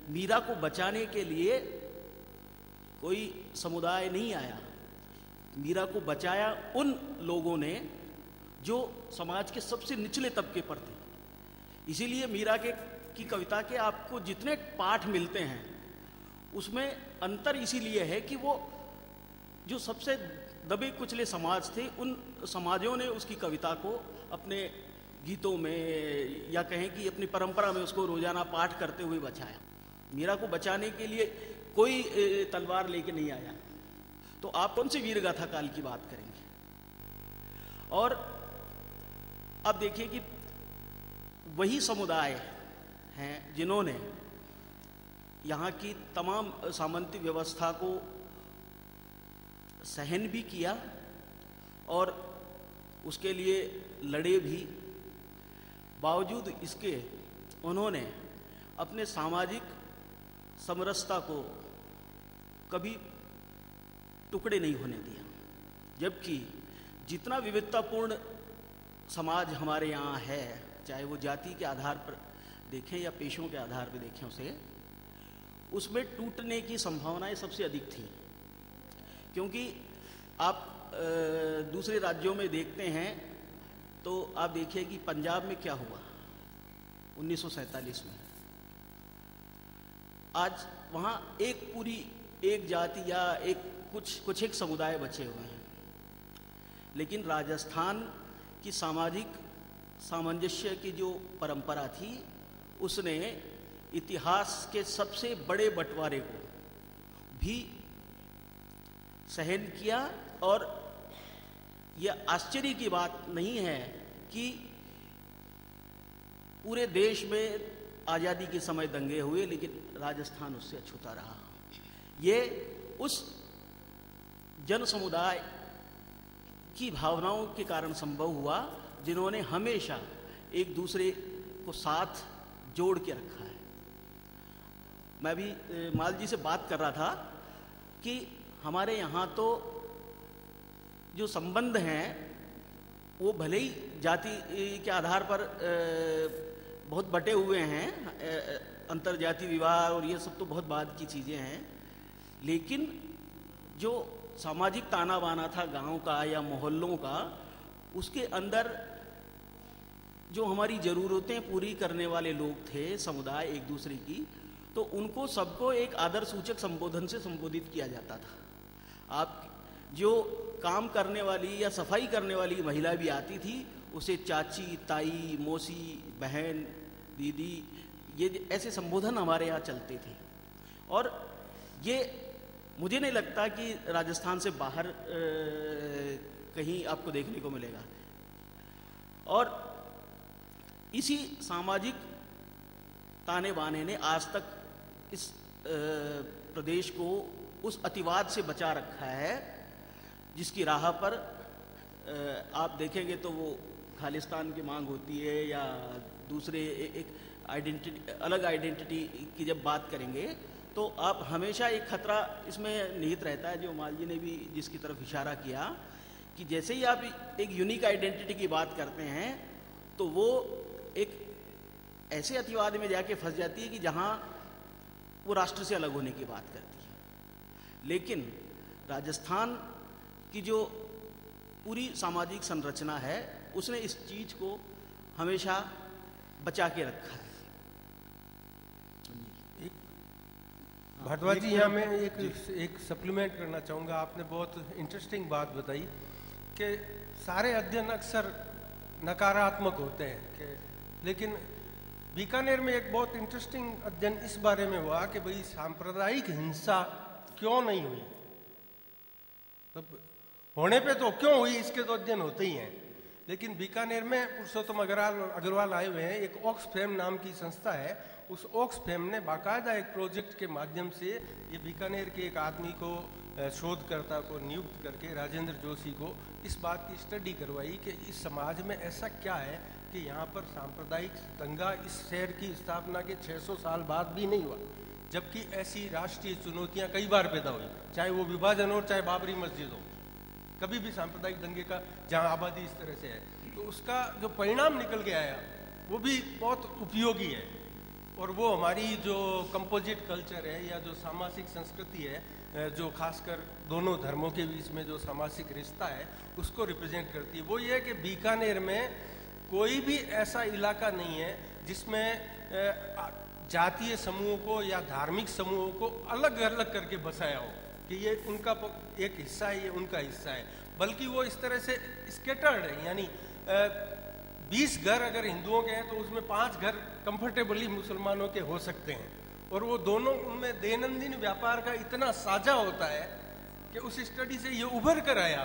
मीरा को बचाने के लिए कोई समुदाय नहीं आया। मीरा को बचाया उन लोगों ने जो समाज के सबसे निचले तबके पर थे। इसीलिए मीरा के, की कविता के आपको जितने पाठ मिलते हैं, उसमें अंतर इसीलिए है कि वो जो सबसे दबे कुचले समाज थे, उन समाजों ने उसकी कविता को अपने गीतों में या कहें कि अपनी परंपरा में उसको रोज़ाना पाठ करते हुए बचाया। मीरा को बचाने के लिए कोई तलवार लेके नहीं आया। तो आप कौन से वीर गाथा काल की बात करेंगे? और अब देखिए कि वही समुदाय हैं जिन्होंने यहाँ की तमाम सामंती व्यवस्था को सहन भी किया और उसके लिए लड़े भी। बावजूद इसके उन्होंने अपने सामाजिक समरसता को कभी टुकड़े नहीं होने दिया, जबकि जितना विविधतापूर्ण समाज हमारे यहाँ है, चाहे वो जाति के आधार पर देखें या पेशों के आधार पर देखें उसे, उसमें टूटने की संभावनाएँ सबसे अधिक थी। क्योंकि आप दूसरे राज्यों में देखते हैं तो आप देखिए कि पंजाब में क्या हुआ उन्नीस सौ सैंतालीस में। आज वहाँ एक पूरी एक जाति या एक कुछ कुछ एक समुदाय बचे हुए हैं। लेकिन राजस्थान की सामाजिक सामंजस्य की जो परंपरा थी, उसने इतिहास के सबसे बड़े बंटवारे को भी सहन किया और यह आश्चर्य की बात नहीं है कि पूरे देश में आज़ादी के समय दंगे हुए, लेकिन राजस्थान उससे अछूता रहा। ये उस जन समुदाय की भावनाओं के कारण संभव हुआ, जिन्होंने हमेशा एक दूसरे को साथ जोड़ के रखा है। मैं भी माल जी से बात कर रहा था कि हमारे यहाँ तो जो संबंध हैं, वो भले ही जाति के आधार पर बहुत बटे हुए हैं अंतर जाति विवाह और ये सब तो बहुत बाद की चीज़ें हैं, लेकिन जो सामाजिक ताना बाना था गाँव का या मोहल्लों का, उसके अंदर जो हमारी ज़रूरतें पूरी करने वाले लोग थे, समुदाय एक दूसरे की तो उनको सबको एक आदर सूचक संबोधन से संबोधित किया जाता था। आप जो काम करने वाली या सफ़ाई करने वाली महिला भी आती थी, उसे चाची, ताई, मौसी, बहन, दीदी, ये ऐसे संबोधन हमारे यहाँ चलते थे। और ये मुझे नहीं लगता कि राजस्थान से बाहर कहीं आपको देखने को मिलेगा। और इसी सामाजिक ताने बाने ने आज तक इस प्रदेश को उस अतिवाद से बचा रखा है, जिसकी राह पर आप देखेंगे तो वो खालिस्तान की मांग होती है या दूसरे एक आइडेंटिटी, अलग आइडेंटिटी की जब बात करेंगे तो आप हमेशा एक खतरा इसमें निहित रहता है, जो माल जी ने भी जिसकी तरफ़ इशारा किया, कि जैसे ही आप एक यूनिक आइडेंटिटी की बात करते हैं तो वो एक ऐसे अतिवाद में जाके फंस जाती है कि जहाँ वो राष्ट्र से अलग होने की बात करती है। लेकिन राजस्थान की जो पूरी सामाजिक संरचना है उसने इस चीज़ को हमेशा बचा के रखा है। भारद्वाज जी यहाँ मैं एक एक सप्लीमेंट करना चाहूँगा। आपने बहुत इंटरेस्टिंग बात बताई कि सारे अध्ययन अक्सर नकारात्मक होते हैं कि लेकिन बीकानेर में एक बहुत इंटरेस्टिंग अध्ययन इस बारे में हुआ कि भाई सांप्रदायिक हिंसा क्यों नहीं हुई? तब होने पे तो क्यों हुई? इसके तो अध्ययन होते ही हैं। लेकिन बीकानेर में पुरुषोत्तम अग्रवाल अग्रवाल आए हुए हैं। एक ऑक्सफेम नाम की संस्था है। उस ऑक्सफेम ने बाकायदा एक प्रोजेक्ट के माध्यम से ये बीकानेर के एक आदमी को शोधकर्ता को नियुक्त करके, राजेंद्र जोशी को इस बात की स्टडी करवाई कि इस समाज में ऐसा क्या है कि यहाँ पर सांप्रदायिक दंगा इस शहर की स्थापना के 600 साल बाद भी नहीं हुआ। जबकि ऐसी राष्ट्रीय चुनौतियाँ कई बार पैदा हुई, चाहे वो विभाजन हो, चाहे बाबरी मस्जिद हो, कभी भी सांप्रदायिक दंगे का, जहाँ आबादी इस तरह से है तो उसका जो परिणाम निकल के आया, वो भी बहुत उपयोगी है। और वो हमारी जो कंपोजिट कल्चर है, या जो सामाजिक संस्कृति है जो खासकर दोनों धर्मों के बीच में जो सामाजिक रिश्ता है, उसको रिप्रेजेंट करती है। वो ये है कि बीकानेर में कोई भी ऐसा इलाका नहीं है, जिसमें जातीय समूहों को या धार्मिक समूहों को अलग अलग करके बसाया हो कि ये उनका एक हिस्सा है, ये उनका हिस्सा है। बल्कि वो इस तरह से स्केटर्ड है, यानी बीस घर अगर हिंदुओं के हैं तो उसमें पाँच घर कंफर्टेबली मुसलमानों के हो सकते हैं। और वो दोनों उनमें दैनंदिन व्यापार का इतना साझा होता है कि उस स्टडी से ये उभर कर आया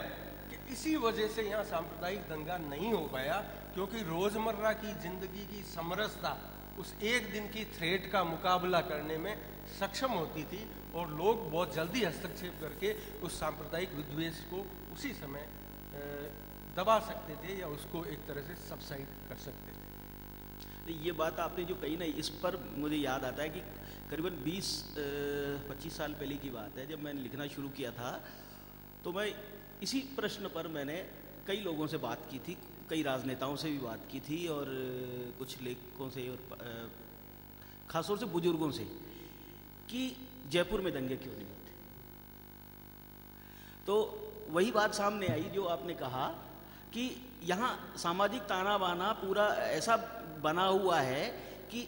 कि इसी वजह से यहाँ सांप्रदायिक दंगा नहीं हो पाया, क्योंकि रोज़मर्रा की ज़िंदगी की समरसता उस एक दिन की थ्रेट का मुकाबला करने में सक्षम होती थी और लोग बहुत जल्दी हस्तक्षेप करके उस सांप्रदायिक विद्वेष को उसी समय दबा सकते थे या उसको एक तरह से सबसाइड कर सकते थे। तो ये बात आपने जो कही ना, इस पर मुझे याद आता है कि करीबन 20-25 साल पहले की बात है। जब मैंने लिखना शुरू किया था तो मैं इसी प्रश्न पर मैंने कई लोगों से बात की थी। कई राजनेताओं से भी बात की थी और कुछ लेखकों से और खासतौर से बुज़ुर्गों से कि जयपुर में दंगे क्यों नहीं होते? तो वही बात सामने आई जो आपने कहा कि यहाँ सामाजिक ताना बाना पूरा ऐसा बना हुआ है कि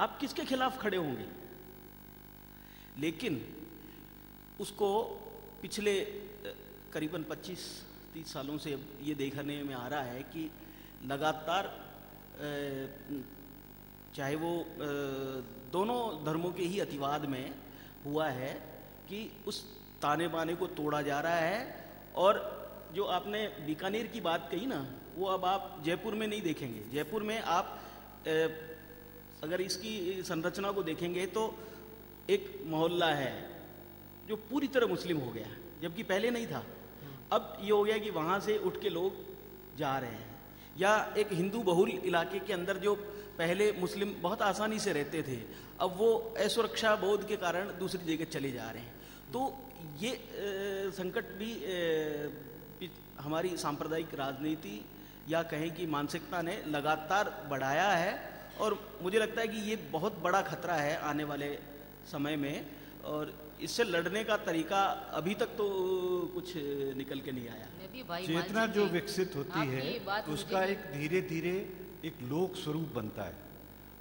आप किसके खिलाफ खड़े होंगे? लेकिन उसको पिछले करीबन 25-30 सालों से ये देखने में आ रहा है कि लगातार चाहे वो दोनों धर्मों के ही अतिवाद में हुआ है कि उस ताने बाने को तोड़ा जा रहा है और जो आपने बीकानेर की बात कही ना, वो अब आप जयपुर में नहीं देखेंगे। जयपुर में आप अगर इसकी संरचना को देखेंगे तो एक मोहल्ला है जो पूरी तरह मुस्लिम हो गया जबकि पहले नहीं था। अब ये हो गया कि वहाँ से उठ के लोग जा रहे हैं। या एक हिंदू बहुल इलाके के अंदर जो पहले मुस्लिम बहुत आसानी से रहते थे, अब वो असुरक्षा बोध के कारण दूसरी जगह चले जा रहे हैं। तो ये संकट भी हमारी सांप्रदायिक राजनीति या कहें कि मानसिकता ने लगातार बढ़ाया है और मुझे लगता है कि ये बहुत बड़ा खतरा है आने वाले समय में और इससे लड़ने का तरीका अभी तक तो कुछ निकल के नहीं आया। चेतना जो विकसित होती है उसका एक धीरे धीरे एक लोक स्वरूप बनता है।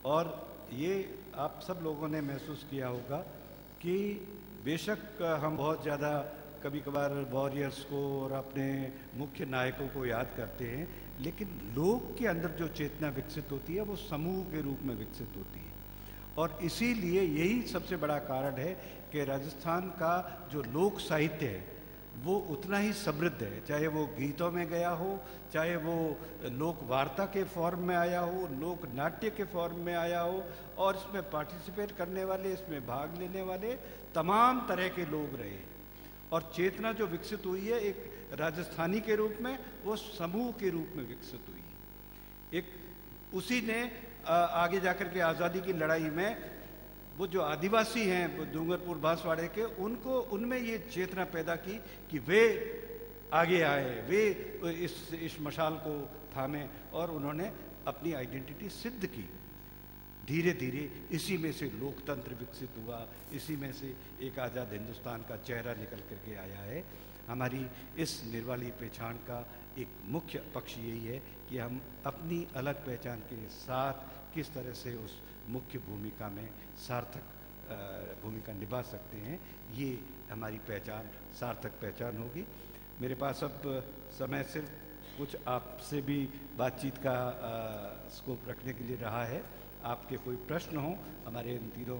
और ये आप सब लोगों ने महसूस किया होगा कि बेशक हम बहुत ज़्यादा कभी कभार वॉरियर्स को और अपने मुख्य नायकों को याद करते हैं लेकिन लोग के अंदर जो चेतना विकसित होती है वो समूह के रूप में विकसित होती है। और इसीलिए यही सबसे बड़ा कारण है कि राजस्थान का जो लोक साहित्य है, वो उतना ही समृद्ध है। चाहे वो गीतों में गया हो, चाहे वो लोक वार्ता के फॉर्म में आया हो, लोक नाट्य के फॉर्म में आया हो, और इसमें पार्टिसिपेट करने वाले, इसमें भाग लेने वाले तमाम तरह के लोग रहे। और चेतना जो विकसित हुई है, एक राजस्थानी के रूप में, वो समूह के रूप में विकसित हुई। है एक, उसी ने आगे जाकर के आज़ादी की लड़ाई में वो जो आदिवासी हैं डूंगरपुर बांसवाड़े के, उनको, उनमें ये चेतना पैदा की कि वे आगे आए, वे इस इस मशाल को थामे और उन्होंने अपनी आइडेंटिटी सिद्ध की। धीरे धीरे इसी में से लोकतंत्र विकसित हुआ, इसी में से एक आज़ाद हिंदुस्तान का चेहरा निकल करके आया है। हमारी इस निर्वाली पहचान का एक मुख्य पक्ष यही है कि हम अपनी अलग पहचान के साथ किस तरह से उस मुख्य भूमिका में सार्थक भूमिका निभा सकते हैं, ये हमारी पहचान, सार्थक पहचान होगी। मेरे पास अब समय सिर्फ़ कुछ आपसे भी बातचीत का स्कोप रखने के लिए रहा है। आपके कोई प्रश्न हो हमारे इन तीनों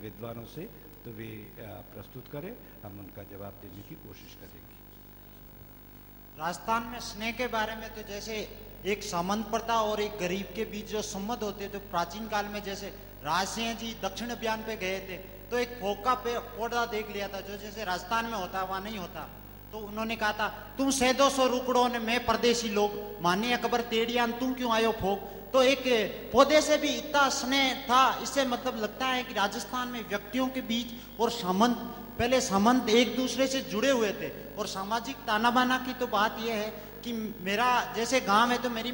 विद्वानों से तो वे प्रस्तुत करें। हम उनका जवाब देने की कोशिश करेंगे। राजस्थान में स्नेह के बारे में तो जैसे एक सामंत प्रथा और एक गरीब के बीच जो संबंध होते तो प्राचीन काल में जैसे राजसिंह जी दक्षिण अभियान पे गए थे तो एक फोका पे पौधा देख लिया था, जो जैसे राजस्थान में होता, वहाँ नहीं होता। तो उन्होंने कहा था, तुम सैदो सौ रुकड़ो ने मैं परदेशी लोग, माने अकबर तेड़ियान तुम क्यों आयो फोक? तो एक पौधे से भी इतना स्नेह था, इससे मतलब लगता है कि राजस्थान में व्यक्तियों के बीच और सामंत पहले सामंत एक दूसरे से जुड़े हुए थे। और सामाजिक ताना बाना की तो बात यह है कि मेरा जैसे गाँव है तो मेरी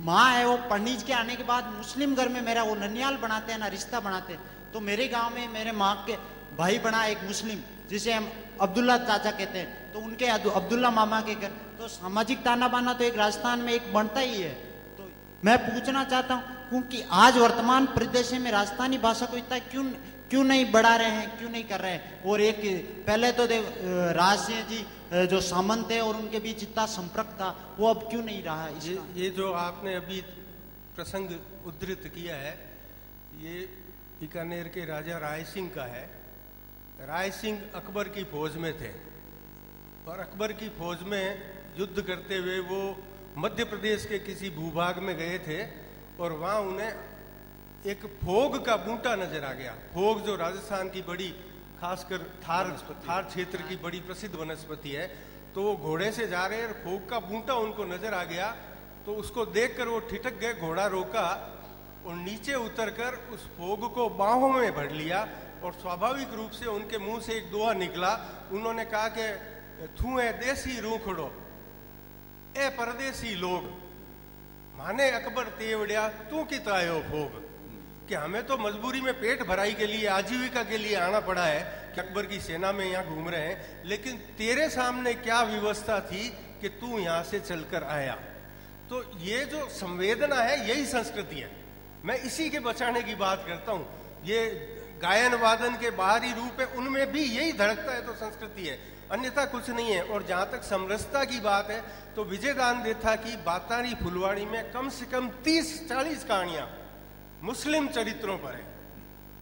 माँ है, वो पंडित के आने के बाद मुस्लिम घर में मेरा वो ननियाल बनाते हैं, ना रिश्ता बनाते हैं। तो मेरे गाँव में मेरे माँ के भाई बना एक मुस्लिम, जिसे हम अब्दुल्ला चाचा कहते हैं। तो उनके अब्दुल्ला मामा के घर। तो सामाजिक ताना बाना तो एक राजस्थान में एक बनता ही है। तो मैं पूछना चाहता हूँ क्योंकि आज वर्तमान परिदृश्य में राजस्थानी भाषा को इतना क्यों क्यों नहीं बढ़ा रहे हैं क्यों नहीं कर रहे हैं? और एक पहले तो देव राज सिंह जी जो सामंत है और उनके बीच इतना संपर्क था वो अब क्यों नहीं रहा ये, ये जो आपने अभी प्रसंग उद्धृत किया है ये बीकानेर के राजा राय सिंह का है। राय सिंह अकबर की फौज में थे और अकबर की फौज में युद्ध करते हुए वो मध्य प्रदेश के किसी भूभाग में गए थे और वहाँ उन्हें एक फोग का बूटा नज़र आ गया। फोग जो राजस्थान की बड़ी खासकर थार थार क्षेत्र की बड़ी प्रसिद्ध वनस्पति है तो वो घोड़े से जा रहे हैं फोग का बूटा उनको नज़र आ गया तो उसको देखकर वो ठिठक गए घोड़ा रोका और नीचे उतरकर उस फोग को बाहों में भर लिया और स्वाभाविक रूप से उनके मुँह से एक दोहा निकला। उन्होंने कहा कि थुए देसी रूखड़ो ए परदेसी लोग माने अकबर तेवड़िया तू किता आयो भोग? कि हमें तो मजबूरी में पेट भराई के लिए, आजीविका के लिए आना पड़ा है कि अकबर की सेना में यहाँ घूम रहे हैं। लेकिन तेरे सामने क्या व्यवस्था थी कि तू यहाँ से चलकर आया? तो ये जो संवेदना है, यही संस्कृति है। मैं इसी के बचाने की बात करता हूँ। ये गायन वादन के बाहरी रूप है, उनमें भी यही धड़कता है तो संस्कृति है। अन्यथा कुछ नहीं है। और जहाँ तक समरसता की बात है तो विजयदान देथा की बातारी फुलवाड़ी में कम से कम 30-40 कहानियाँ मुस्लिम चरित्रों पर है।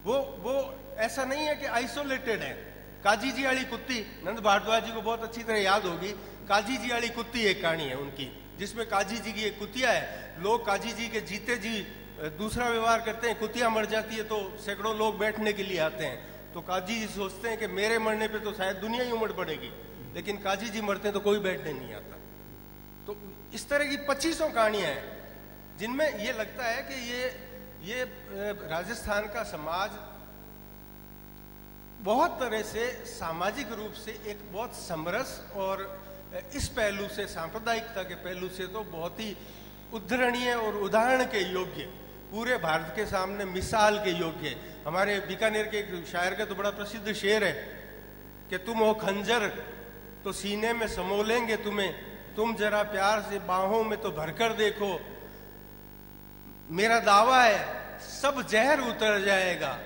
वो वो ऐसा नहीं है कि आइसोलेटेड है। काजी जी वाली कुत्ती, नंद भारद्वाज जी को बहुत अच्छी तरह याद होगी, काजी जी वाली कुत्ती एक कहानी है उनकी, जिसमें काजी जी की एक कुतिया है। लोग काजी जी के जीते जी दूसरा व्यवहार करते हैं, कुतिया मर जाती है तो सैकड़ों लोग बैठने के लिए आते हैं। तो काजी जी सोचते हैं कि मेरे मरने पे तो शायद दुनिया ही उमड़ पड़ेगी, लेकिन काजी जी मरते हैं तो कोई बैठने नहीं आता। तो इस तरह की पच्चीसों कहानियाँ हैं, जिनमें ये लगता है कि ये ये राजस्थान का समाज बहुत तरह से सामाजिक रूप से एक बहुत समरस और इस पहलू से, सांप्रदायिकता के पहलू से तो बहुत ही उद्धरणीय और उदाहरण के योग्य, पूरे भारत के सामने मिसाल के योग्य। हमारे बीकानेर के एक शायर का तो बड़ा प्रसिद्ध शेर है कि तुम हो खंजर तो सीने में समोलेंगे तुम्हें, तुम जरा प्यार से बाहों में तो भरकर देखो। मेरा दावा है सब जहर उतर जाएगा।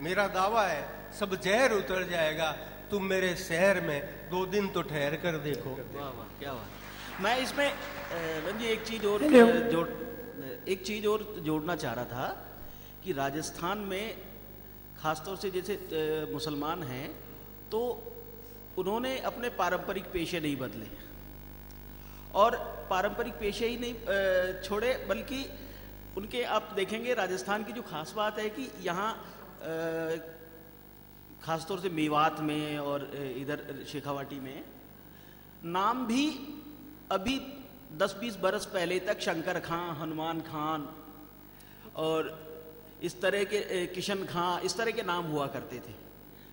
मेरा दावा है सब जहर उतर जाएगा। तुम मेरे शहर में दो दिन तो ठहर कर देखो। वाह वाह क्या बात। मैं इसमें रंजी एक चीज़ और जोड़ एक चीज़ और जोड़ना चाह रहा था कि राजस्थान में खासतौर से जैसे मुसलमान हैं तो उन्होंने अपने पारंपरिक पेशे नहीं बदले। और पारंपरिक पेशे ही नहीं छोड़े बल्कि उनके आप देखेंगे राजस्थान की जो खास बात है कि यहाँ खासतौर से मेवात में और इधर शेखावाटी में, नाम भी अभी दस बीस बरस पहले तक शंकर खां, हनुमान खान और इस तरह के किशन खां, इस तरह के नाम हुआ करते थे,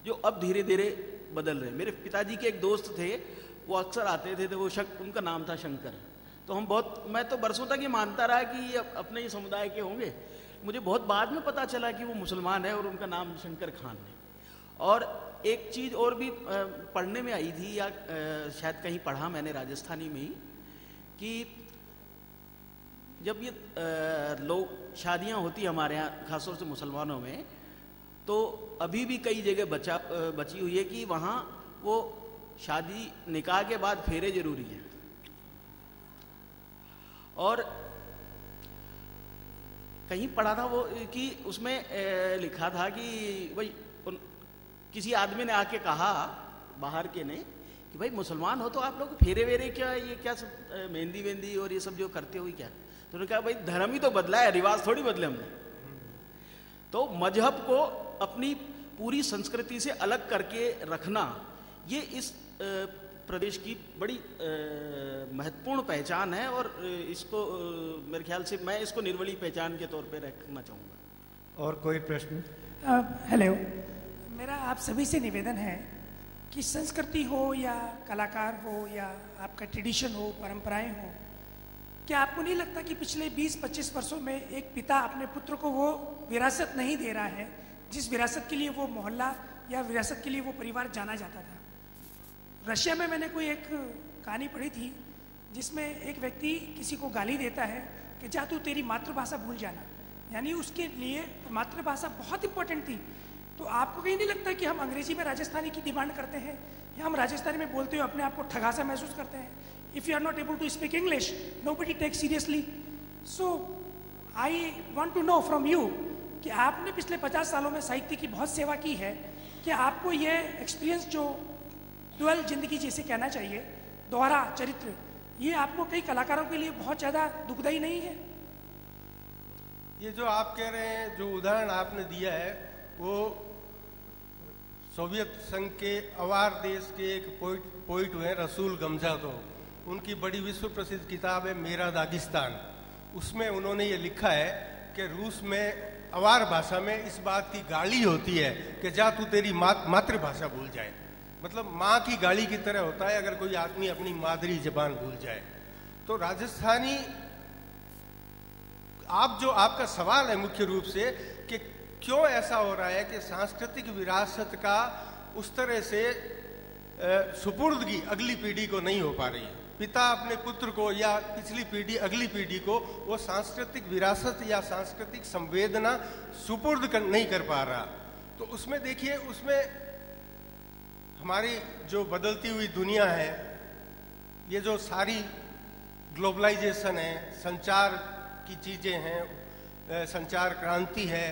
जो अब धीरे धीरे बदल रहे मेरे पिताजी के एक दोस्त थे, वो अक्सर आते थे तो वो शक, उनका नाम था शंकर। तो हम बहुत, मैं तो बरसों तक ये मानता रहा कि ये अपने ही समुदाय के होंगे। मुझे बहुत बाद में पता चला कि वो मुसलमान है और उनका नाम शंकर खान है। और एक चीज़ और भी पढ़ने में आई थी या शायद कहीं पढ़ा मैंने राजस्थानी में ही, कि जब ये लोग, शादियाँ होती हमारे यहाँ, खासतौर से मुसलमानों में तो अभी भी कई जगह बचा बची हुई है कि वहाँ वो शादी निकाह के बाद फेरे ज़रूरी हैं। और कहीं पढ़ा था वो कि उसमें लिखा था कि भाई किसी आदमी ने आके कहा बाहर के ने कि भाई, मुसलमान हो तो आप लोग फेरे वेरे क्या, ये क्या सब मेहंदी वेंदी और ये सब जो करते हो क्या? तो उन्होंने कहा, भाई, धर्म ही तो बदला है, रिवाज थोड़ी बदले हमने। तो मज़हब को अपनी पूरी संस्कृति से अलग करके रखना, ये इस प्रदेश की बड़ी महत्वपूर्ण पहचान है और इसको मेरे ख्याल से मैं इसको निर्वली पहचान के तौर पे रखना चाहूँगा। और कोई प्रश्न? हेलो मेरा आप सभी से निवेदन है कि संस्कृति हो या कलाकार हो या आपका ट्रेडिशन हो परंपराएँ हो क्या आपको नहीं लगता कि पिछले 20-25 वर्षों में एक पिता अपने पुत्र को वो विरासत नहीं दे रहा है जिस विरासत के लिए वो मोहल्ला या विरासत के लिए वो परिवार जाना जाता था? रशिया में मैंने कोई एक कहानी पढ़ी थी, जिसमें एक व्यक्ति किसी को गाली देता है कि जा तू तेरी मातृभाषा भूल जाना। यानी उसके लिए मातृभाषा बहुत इंपॉर्टेंट थी। तो आपको कहीं नहीं लगता कि हम अंग्रेज़ी में राजस्थानी की डिमांड करते हैं, या हम राजस्थानी में बोलते हुए अपने आप को ठगासा महसूस करते हैं? If you are not able to speak English nobody take seriously so I want to know from you कि आपने पिछले पचास सालों में साहित्य की बहुत सेवा की है। कि आपको ये एक्सपीरियंस जो डुअल ज़िंदगी जिसे कहना चाहिए, दोहरा चरित्र, ये आपको कई कलाकारों के लिए बहुत ज़्यादा दुखदायी नहीं है? ये जो आप कह रहे हैं, जो उदाहरण आपने दिया है, वो सोवियत संघ के अवार देश के एक पोइट पोइट हुए रसूल गमजादो। उनकी बड़ी विश्व प्रसिद्ध किताब है, मेरा दागिस्तान। उसमें उन्होंने ये लिखा है कि रूस में अवार भाषा में इस बात की गाली होती है कि जा तू तेरी मात, मातृभाषा भूल जाए। मतलब माँ की गाली की तरह होता है अगर कोई आदमी अपनी मादरी जबान भूल जाए। तो राजस्थानी आप जो आपका सवाल है मुख्य रूप से कि क्यों ऐसा हो रहा है कि सांस्कृतिक विरासत का उस तरह से सुपुर्दगी अगली पीढ़ी को नहीं हो पा रही है। पिता अपने पुत्र को या पिछली पीढ़ी अगली पीढ़ी को वो सांस्कृतिक विरासत या सांस्कृतिक संवेदना सुपुर्द कर, नहीं कर पा रहा। तो उसमें देखिए उसमें हमारी जो बदलती हुई दुनिया है, ये जो सारी ग्लोबलाइजेशन है, संचार की चीज़ें हैं संचार क्रांति है,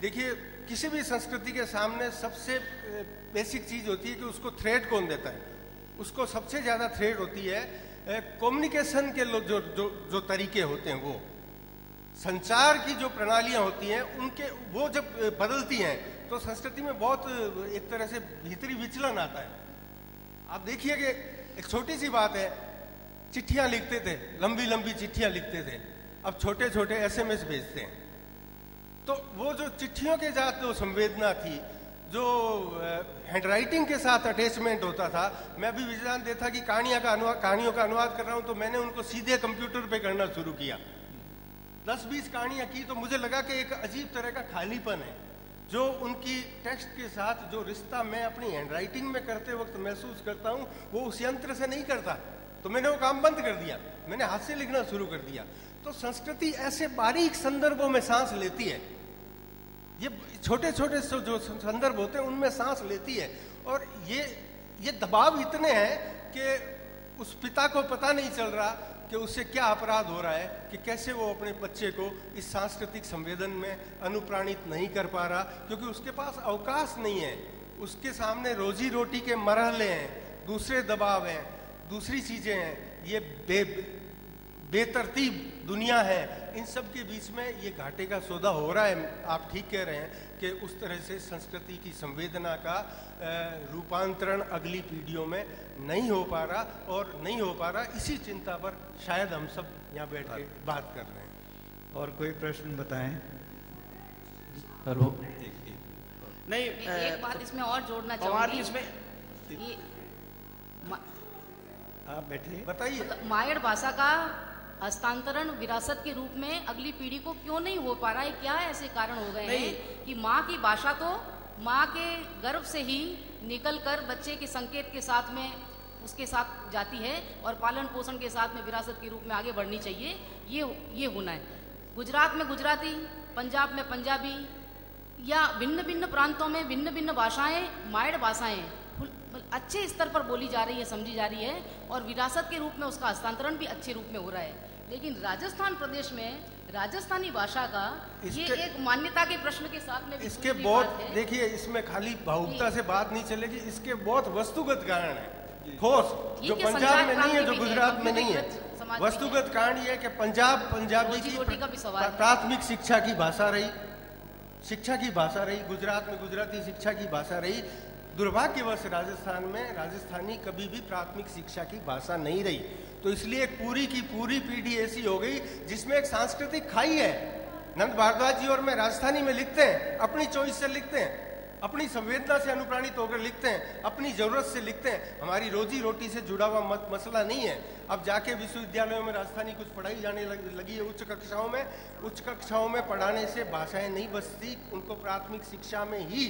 देखिए, किसी भी संस्कृति के सामने सबसे बेसिक चीज़ होती है कि उसको थ्रेड कौन देता है? उसको सबसे ज़्यादा थ्रेड होती है कम्युनिकेशन के लोग जो जो जो तरीके होते हैं वो। संचार की जो प्रणालियाँ होती हैं, उनके, वो जब बदलती हैं तो संस्कृति में बहुत एक तरह से भीतरी विचलन आता है। आप देखिए कि एक छोटी सी बात है, चिट्ठियाँ लिखते थे, लंबी लंबी चिट्ठियाँ लिखते थे, अब छोटे छोटे एसएमएस भेजते हैं। तो वो जो चिट्ठियों के साथ जो संवेदना थी, जो हैंडराइटिंग के साथ अटैचमेंट होता था, मैं भी विजयान देता कि कहानियाँ का अनुवाद कहानियों का अनुवाद कर रहा हूँ तो मैंने उनको सीधे कंप्यूटर पे करना शुरू किया। दस बीस कहानियाँ की तो मुझे लगा कि एक अजीब तरह का खालीपन है। जो उनकी टेक्स्ट के साथ जो रिश्ता मैं अपनी हैंडराइटिंग में करते वक्त महसूस करता हूँ, वो उस यंत्र से नहीं करता। तो मैंने वो काम बंद कर दिया। मैंने हाथ से लिखना शुरू कर दिया। तो संस्कृति ऐसे बारीक संदर्भों में सांस लेती है। ये छोटे छोटे जो संदर्भ होते हैं, उनमें सांस लेती है। और ये ये दबाव इतने हैं कि उस पिता को पता नहीं चल रहा कि उससे क्या अपराध हो रहा है कि कैसे वो अपने बच्चे को इस सांस्कृतिक संवेदन में अनुप्राणित नहीं कर पा रहा, क्योंकि उसके पास अवकाश नहीं है। उसके सामने रोजी रोटी के मरहले हैं, दूसरे दबाव हैं, दूसरी चीज़ें हैं। ये बे बेतरतीब दुनिया है। इन सब के बीच में ये घाटे का सौदा हो रहा है। आप ठीक कह रहे हैं कि उस तरह से संस्कृति की संवेदना का रूपांतरण अगली पीढ़ियों में नहीं हो पा रहा और नहीं हो पा रहा। इसी चिंता पर शायद हम सब यहाँ बैठ के बात। कर रहे हैं। और कोई प्रश्न बताएँ? हेलो नहीं एक बात इसमें और जोड़ना चाहूँगी। इसमें आप बैठिए। बताइए। मतलब मायड़ भाषा का हस्तांतरण विरासत के रूप में अगली पीढ़ी को क्यों नहीं हो पा रहा है? क्या ऐसे कारण हो गए हैं कि माँ की भाषा तो माँ के गर्भ से ही निकल कर बच्चे के संकेत के साथ में उसके साथ जाती है और पालन पोषण के साथ में विरासत के रूप में आगे बढ़नी चाहिए। ये ये होना है। गुजरात में गुजराती पंजाब में पंजाबी या भिन्न भिन्न प्रांतों में भिन्न भिन्न भाषाएँ मायड़ भाषाएँ अच्छे स्तर पर बोली जा रही है समझी जा रही है और विरासत के रूप में उसका हस्तांतरण भी अच्छे रूप में हो रहा है। लेकिन राजस्थान प्रदेश में राजस्थानी भाषा का ये एक मान्यता के प्रश्न के साथ में इसके बहुत देखिए इसमें खाली भावुकता से बात नहीं चलेगी इसके बहुत वस्तुगत कारण है। ठोस जो पंजाब में नहीं है जो गुजरात में नहीं है। वस्तुगत कारण ये है कि पंजाब पंजाबी की प्राथमिक शिक्षा की भाषा रही शिक्षा की भाषा रही गुजरात में गुजराती शिक्षा की भाषा रही। दुर्भाग्यवश राजस्थान में राजस्थानी कभी भी प्राथमिक शिक्षा की भाषा नहीं रही। तो इसलिए एक पूरी की पूरी पीढ़ी ऐसी हो गई जिसमें एक सांस्कृतिक खाई है। नंद भारद्वाज जी और मैं राजस्थानी में लिखते हैं अपनी चॉइस से लिखते हैं अपनी संवेदना से अनुप्राणित होकर लिखते हैं अपनी ज़रूरत से लिखते हैं। हमारी रोजी रोटी से जुड़ा हुआ मत, मसला नहीं है। अब जाके विश्वविद्यालयों में राजस्थानी कुछ पढ़ाई जाने लग, लगी है उच्च कक्षाओं में। उच्च कक्षाओं में पढ़ाने से भाषाएँ नहीं बचती उनको प्राथमिक शिक्षा में ही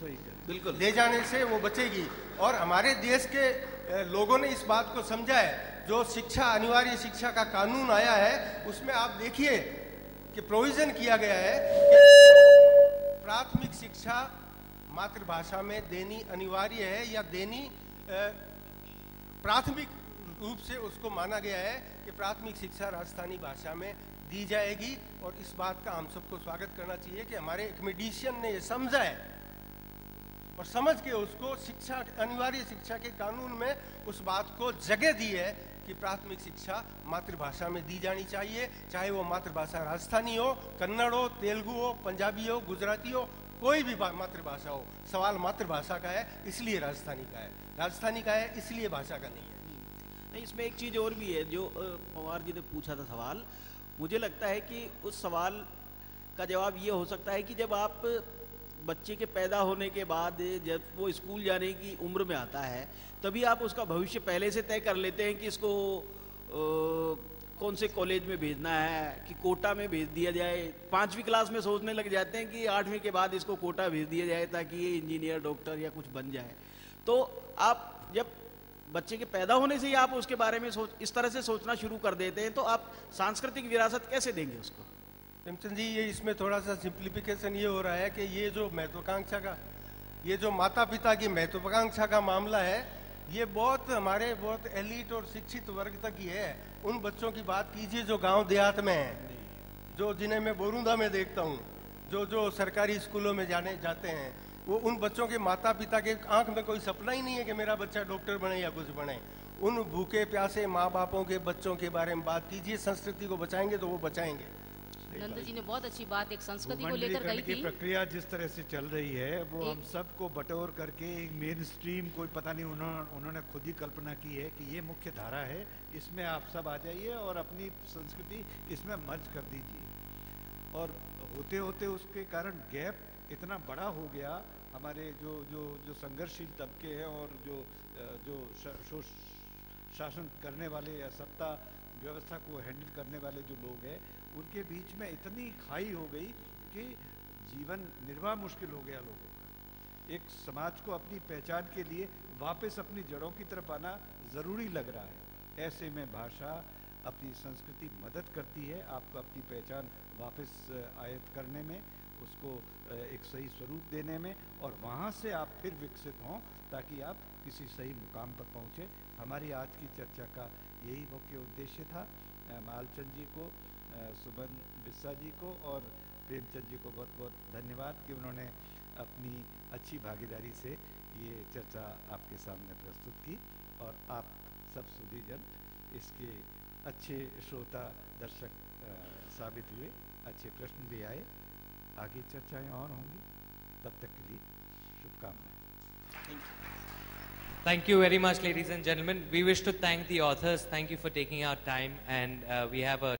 सही बिल्कुल। ले जाने से वो बचेगी। और हमारे देश के लोगों ने इस बात को समझा है। जो शिक्षा, अनिवार्य शिक्षा का कानून आया है, उसमें आप देखिए कि प्रोविज़न किया गया है कि प्राथमिक शिक्षा मातृभाषा में देनी अनिवार्य है या देनी प्राथमिक रूप से उसको माना गया है कि प्राथमिक शिक्षा राजस्थानी भाषा में दी जाएगी। और इस बात का हम सबको स्वागत करना चाहिए कि हमारे एकमेडिशियन ने ये समझा है। और समझ के उसको शिक्षा, अनिवार्य शिक्षा के कानून में उस बात को जगह दी है कि प्राथमिक शिक्षा मातृभाषा में दी जानी चाहिए, चाहे वो मातृभाषा राजस्थानी हो, कन्नड़ हो, तेलुगु हो, पंजाबी हो, गुजराती हो, कोई भी मातृभाषा हो। सवाल मातृभाषा का है, इसलिए राजस्थानी का है। राजस्थानी का है, इसलिए भाषा का नहीं है। नहीं, इसमें एक चीज़ और भी है, जो पवार जी ने पूछा था सवाल। मुझे लगता है कि उस सवाल का जवाब ये हो सकता है कि जब आप बच्चे के पैदा होने के बाद जब वो स्कूल जाने की उम्र में आता है, तभी आप उसका भविष्य पहले से तय कर लेते हैं कि इसको कौन से कॉलेज में भेजना है, कि कोटा में भेज दिया जाए। पांचवी क्लास में सोचने लग जाते हैं कि आठवीं के बाद इसको कोटा भेज दिया जाए ताकि ये इंजीनियर, डॉक्टर या कुछ बन जाए। तो आप जब बच्चे के पैदा होने से ही आप उसके बारे में सोच, इस तरह से सोचना शुरू कर देते हैं तो आप सांस्कृतिक विरासत कैसे देंगे उसको? प्रेमचंद जी, ये इसमें थोड़ा सा सिंप्लीफिकेशन ये हो रहा है कि ये जो महत्वाकांक्षा का, ये जो माता पिता की महत्वाकांक्षा का मामला है, ये बहुत हमारे बहुत एलिट और शिक्षित वर्ग तक ही है। उन बच्चों की बात कीजिए जो गाँव देहात में है, जो जिन्हें मैं बोरूंदा में देखता हूँ, जो जो सरकारी स्कूलों में जाने, जाते हैं, वो उन बच्चों के माता पिता के आँख में कोई सपना ही नहीं है कि मेरा बच्चा डॉक्टर बने या कुछ बने। उन भूखे, प्यासे माँ बापों के बच्चों के बारे में बात कीजिए, संस्कृति को बचाएँगे तो वो बचाएँगे। नंद जी ने बहुत अच्छी बात एक संस्कृति को लेकर कही थी। प्रक्रिया जिस तरह से चल रही है वो हम सबको बटोर करके एक मेन स्ट्रीम कोई पता नहीं उन्होंने उन्होंने खुद ही कल्पना की है कि ये मुख्य धारा है इसमें आप सब आ जाइए और अपनी संस्कृति इसमें मर्ज कर दीजिए। और होते होते उसके कारण गैप इतना बड़ा हो गया हमारे जो जो जो संघर्षशील तबके हैं और जो जो शासन करने वाले या सत्ता व्यवस्था को हैंडल करने वाले जो लोग हैं उनके बीच में इतनी खाई हो गई कि जीवन निर्वाह मुश्किल हो गया लोगों का। एक समाज को अपनी पहचान के लिए वापस अपनी जड़ों की तरफ़ आना ज़रूरी लग रहा है। ऐसे में भाषा अपनी संस्कृति मदद करती है, आपको अपनी पहचान वापस आयत करने में, उसको एक सही स्वरूप देने में और वहाँ से आप फिर विकसित हों ताकि आप किसी सही मुकाम पर पहुँचे। हमारी आज की चर्चा का यही मुख्य उद्देश्य था। मालचंद जी को सुबन बिस्सा जी को और प्रेमचंद जी को बहुत बहुत धन्यवाद कि उन्होंने अपनी अच्छी भागीदारी से ये चर्चा आपके सामने प्रस्तुत की और आप सब सुधीजन इसके अच्छे श्रोता दर्शक अ, साबित हुए अच्छे प्रश्न भी आए आगे चर्चाएँ और होंगी तब तक के लिए शुभकामनाएँ Thank you very much, ladies and gentlemen. We wish to thank the authors. Thank you for taking our time, and uh, we have a